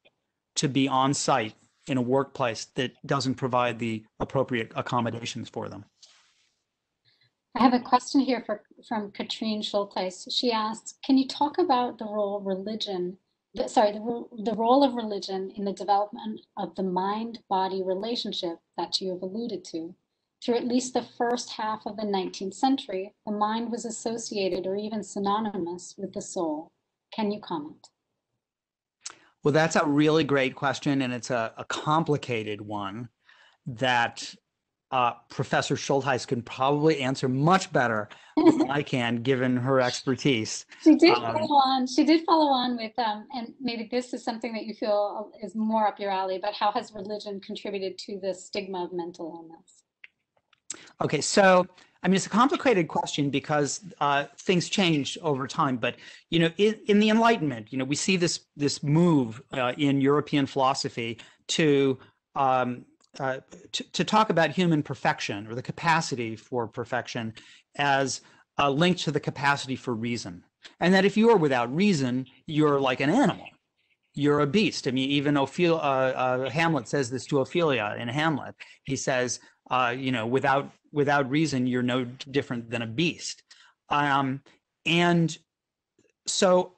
to be on site in a workplace that doesn't provide the appropriate accommodations for them. I have a question here for, from Katrine Schultheiss. She asks, can you talk about the role of religion, the, sorry, the, the role of religion in the development of the mind-body relationship that you have alluded to? Through at least the first half of the 19th century, the mind was associated or even synonymous with the soul. Can you comment? Well, that's a really great question, and it's a, a complicated one that uh, Professor Schultheiss can probably answer much better than I can, given her expertise. She did um, follow on. She did follow on with, um, and maybe this is something that you feel is more up your alley. But how has religion contributed to the stigma of mental illness? Okay, so I mean, it's a complicated question because uh, things change over time. But you know, in, in, the Enlightenment, you know, we see this this move uh, in European philosophy to, um, uh, to to talk about human perfection or the capacity for perfection as a link to the capacity for reason, and that if you are without reason, you're like an animal. You're a beast. I mean, even Ophelia, uh, uh, Hamlet says this to Ophelia in Hamlet. He says, uh, you know, without without reason, you're no different than a beast. Um, and so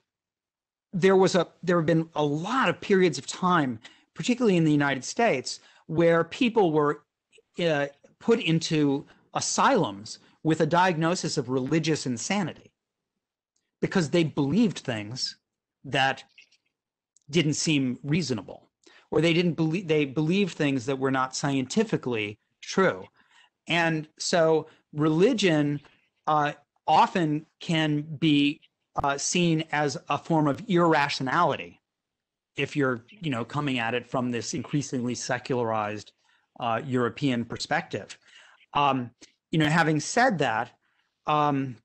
there was a there have been a lot of periods of time, particularly in the United States, where people were uh, put into asylums with a diagnosis of religious insanity because they believed things that didn't seem reasonable or they didn't believe they believed things that were not scientifically true and so religion uh, often can be uh, seen as a form of irrationality if you're, you know, coming at it from this increasingly secularized uh, European perspective. Um, you know, having said that, um,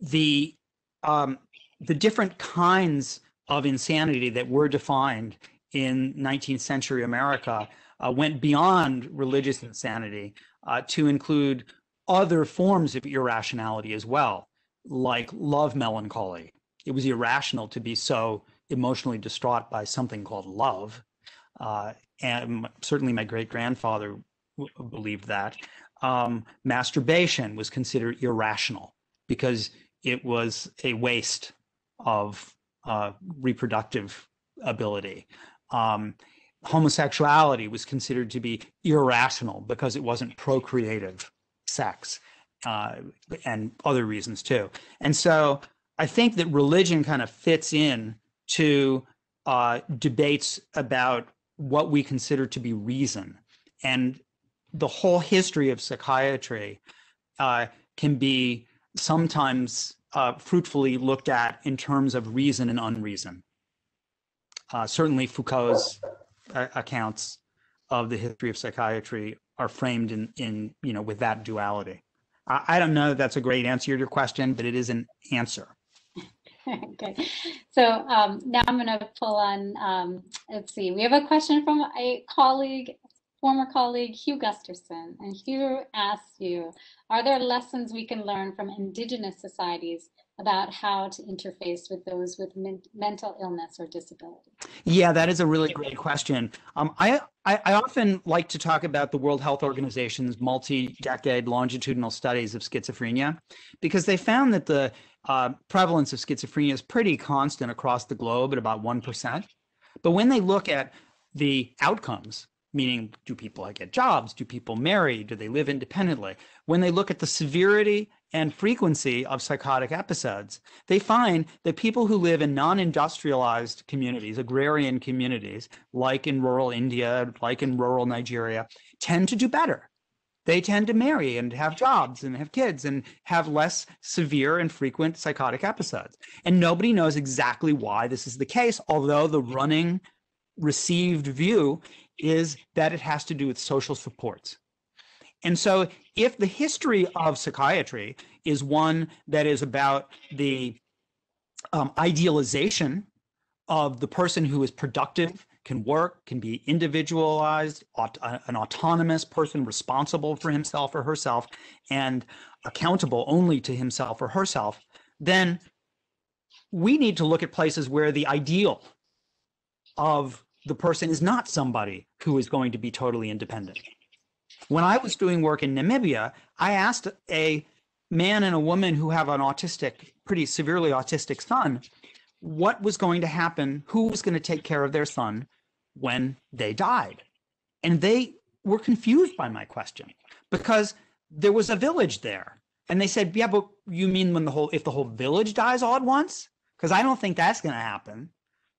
the um, the different kinds of insanity that were defined in 19th century America uh, went beyond religious insanity uh, to include other forms of irrationality as well, like love melancholy. It was irrational to be so emotionally distraught by something called love. Uh, and certainly my great grandfather believed that. Um, masturbation was considered irrational because it was a waste of uh, reproductive ability. Um, homosexuality was considered to be irrational because it wasn't procreative sex uh, and other reasons too. And so I think that religion kind of fits in to uh, debates about what we consider to be reason. And the whole history of psychiatry uh, can be sometimes uh, fruitfully looked at in terms of reason and unreason. Uh, certainly, Foucault's accounts of the history of psychiatry are framed in, in you know, with that duality. I, I don't know that that's a great answer to your question, but it is an answer. okay, so um, now I'm going to pull on, um, let's see, we have a question from a colleague former colleague Hugh Gusterson. And Hugh asks you, are there lessons we can learn from indigenous societies about how to interface with those with men mental illness or disability? Yeah, that is a really great question. Um, I, I, I, often like to talk about the World Health Organization's multi-decade longitudinal studies of schizophrenia because they found that the uh, prevalence of schizophrenia is pretty constant across the globe at about 1%. But when they look at the outcomes meaning do people get jobs do people marry do they live independently when they look at the severity and frequency of psychotic episodes. They find that people who live in non-industrialized communities agrarian communities like in rural india like in rural nigeria tend to do better. They tend to marry and have jobs and have kids and have less severe and frequent psychotic episodes. And nobody knows exactly why this is the case although the running received view is that it has to do with social supports. And so, if the history of psychiatry is one that is about the um, idealization of the person who is productive, can work, can be individualized, aut- uh, an autonomous person responsible for himself or herself, and accountable only to himself or herself, then we need to look at places where the ideal of the person is not somebody who is going to be totally independent. When I was doing work in Namibia, I asked a man and a woman who have an autistic, pretty severely autistic son, what was going to happen, who was going to take care of their son when they died. And they were confused by my question because there was a village there. And they said, Yeah, but you mean when the whole if the whole village dies all at once? Because I don't think that's going to happen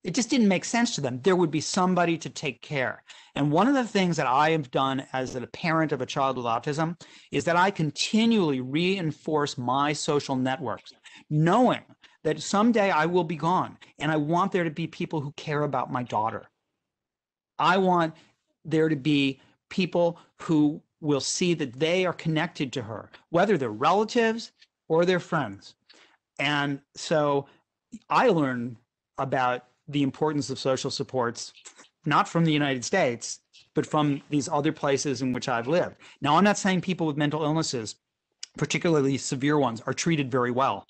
it just didn't make sense to them. There would be somebody to take care. And one of the things that I have done as a parent of a child with autism is that I continually reinforce my social networks, knowing that someday I will be gone and I want there to be people who care about my daughter. I want there to be people who will see that they are connected to her, whether they're relatives or they're friends. And so I learn about the importance of social supports, not from the United States, but from these other places in which I've lived. Now, I'm not saying people with mental illnesses, particularly severe ones, are treated very well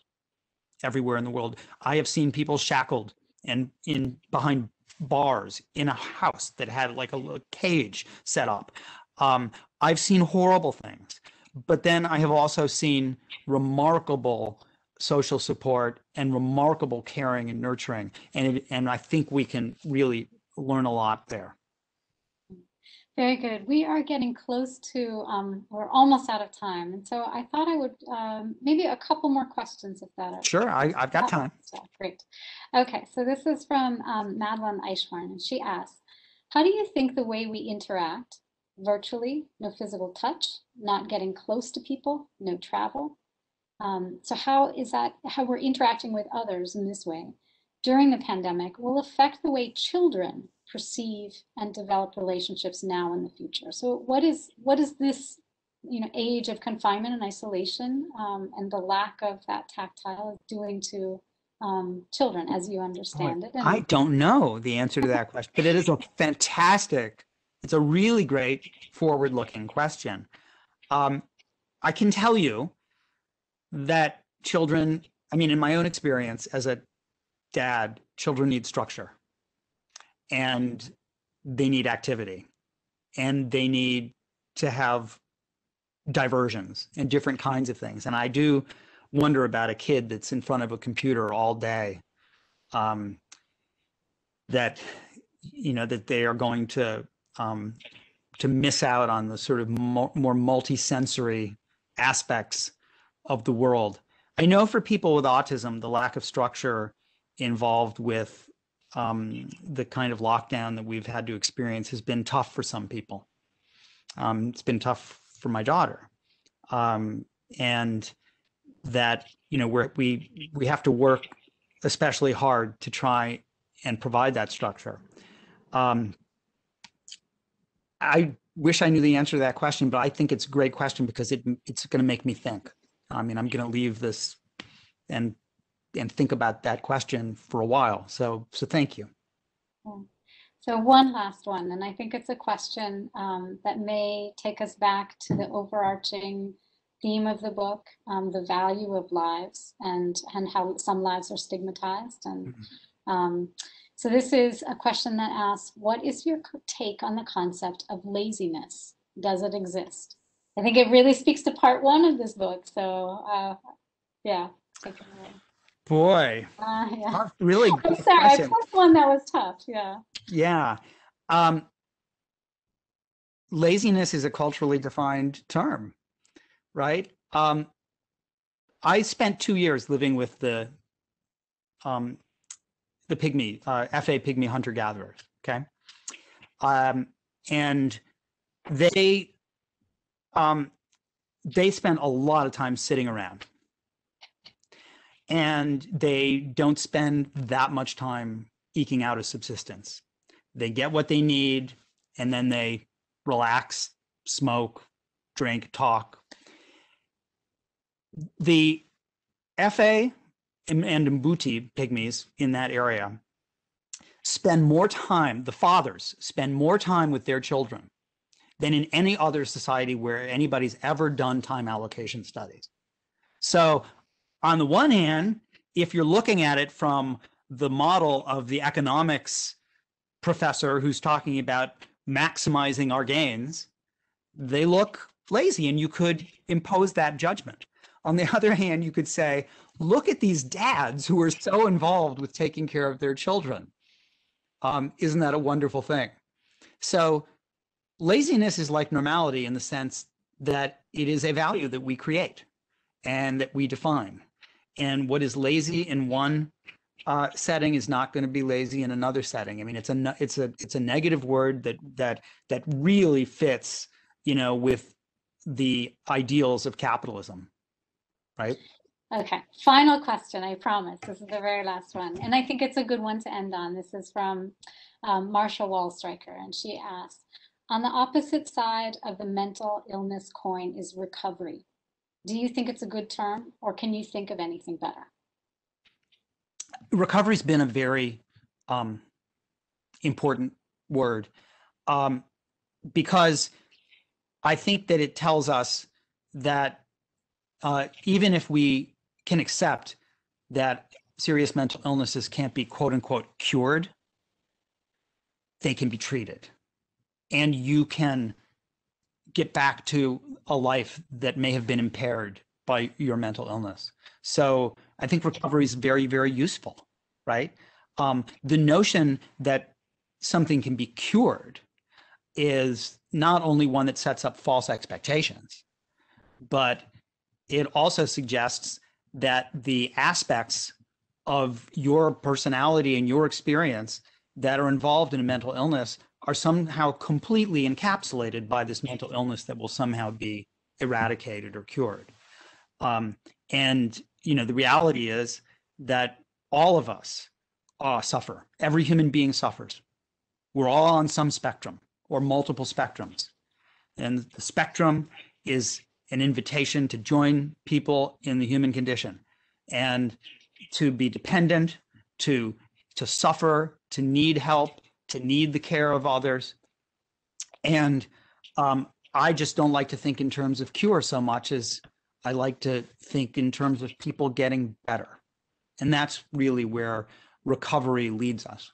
everywhere in the world. I have seen people shackled and in behind bars in a house that had like a, a cage set up. Um, I've seen horrible things, but then I have also seen remarkable social support and remarkable caring and nurturing. And, it, and I think we can really learn a lot there. Very good. We are getting close to, um, we're almost out of time. And so I thought I would, um, maybe a couple more questions if that. Sure, I, have got time. great. Okay, so this is from um, Madeline Eichhorn, and she asks, how do you think the way we interact, virtually, no physical touch, not getting close to people, no travel, um, so how is that, how we're interacting with others in this way during the pandemic will affect the way children perceive and develop relationships now in the future. So what is, what is this, you know, age of confinement and isolation um, and the lack of that tactile doing to um, children as you understand it? And I don't know the answer to that question, but it is a fantastic, it's a really great forward looking question. Um, I can tell you that children, I mean, in my own experience as a dad, children need structure and they need activity and they need to have diversions and different kinds of things. And I do wonder about a kid that's in front of a computer all day. Um, that you know that they are going to um, to miss out on the sort of mo- more multi-sensory aspects of the world. I know for people with autism, the lack of structure involved with um, the kind of lockdown that we've had to experience has been tough for some people. Um, it's been tough for my daughter, um, and that you know we we we have to work especially hard to try and provide that structure. Um, I wish I knew the answer to that question, but I think it's a great question because it it's going to make me think. I mean, I'm going to leave this and and think about that question for a while. So so thank you. So one last one, and I think it's a question um, that may take us back to the overarching theme of the book, um, the value of lives, and and how some lives are stigmatized. And um, so this is a question that asks, what is your take on the concept of laziness? Does it exist? I think it really speaks to part one of this book. So uh, yeah, take it away. Boy, Uh, yeah. really I'm good sorry, I question. picked one that was tough. Yeah. Yeah. Um, laziness is a culturally defined term, right? Um, I spent two years living with the um, the pygmy, uh, Efe pygmy hunter gatherers. Okay, um, and they um, they spend a lot of time sitting around, and they don't spend that much time eking out a subsistence. They get what they need and then they relax smoke drink talk. The Efe and, and mbuti pygmies in that area spend more time the fathers spend more time with their children than in any other society where anybody's ever done time allocation studies so on the one hand if you're looking at it from the model of the economics professor who's talking about maximizing our gains, they look lazy and you could impose that judgment. On the other hand, you could say, look at these dads who are so involved with taking care of their children. Um, isn't that a wonderful thing? So, laziness is like normality in the sense that it is a value that we create and that we define. And what is lazy in one uh, setting is not going to be lazy in another setting. I mean, it's a it's a it's a negative word that that that really fits, you know, with the ideals of capitalism, right? Okay, final question, I promise. This is the very last one. And I think it's a good one to end on. This is from um, Marsha Wallstriker, and she asks On the opposite side of the mental illness coin is recovery. Do you think it's a good term, or can you think of anything better? Recovery's been a very um, important word um, because I think that it tells us that uh, even if we can accept that serious mental illnesses can't be quote unquote cured, they can be treated. And you can get back to a life that may have been impaired by your mental illness. So I think recovery is very, very useful, right? Um, the notion that something can be cured is not only one that sets up false expectations, but it also suggests that the aspects of your personality and your experience that are involved in a mental illness are somehow completely encapsulated by this mental illness that will somehow be eradicated or cured. Um, and you know the reality is that all of us uh, suffer. Every human being suffers. We're all on some spectrum or multiple spectrums, and the spectrum is an invitation to join people in the human condition and to be dependent, to to suffer, to need help, to need the care of others. And um, I just don't like to think in terms of cure so much as I like to think in terms of people getting better. And that's really where recovery leads us.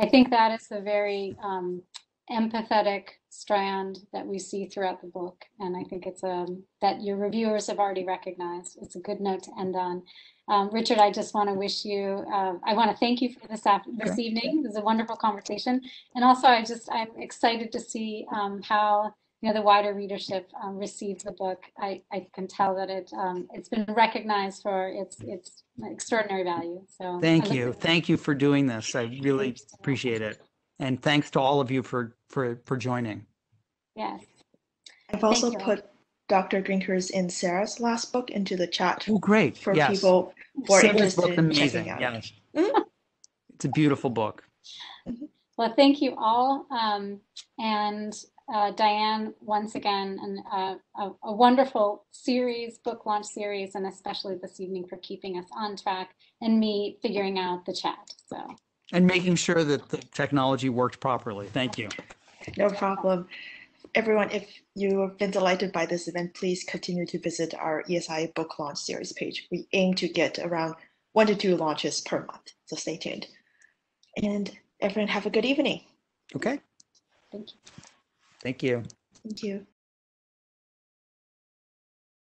I think that is a very um, empathetic strand that we see throughout the book. And I think it's a, that your reviewers have already recognized. It's a good note to end on. Um, Richard, I just want to wish you, uh, I want to thank you for this, this Sure. evening. It was a wonderful conversation. And also, I just, I'm excited to see um, how, you know, the wider readership um, received the book. I, I can tell that it, um, it's been recognized for its, its extraordinary value. So Thank you. Thank you for doing this. I really Thanks so much. appreciate it. And thanks to all of you for, for, for joining. Yes. I've also you. put Dr. Grinker's and Sarah's last book into the chat Oh, great. for Yes. people who are Sarah's interested book's in amazing. checking out. Yes. Mhm. It's a beautiful book. Well, thank you all. Um, and uh, Diane, once again, and uh, a, a wonderful series, book launch series, and especially this evening for keeping us on track and me figuring out the chat. So And making sure that the technology worked properly. Thank you. No problem. Everyone, if you have been delighted by this event, please continue to visit our ESI book launch series page. We aim to get around one to two launches per month, so stay tuned. And everyone have a good evening. Okay. thank you. Thank you. Thank you.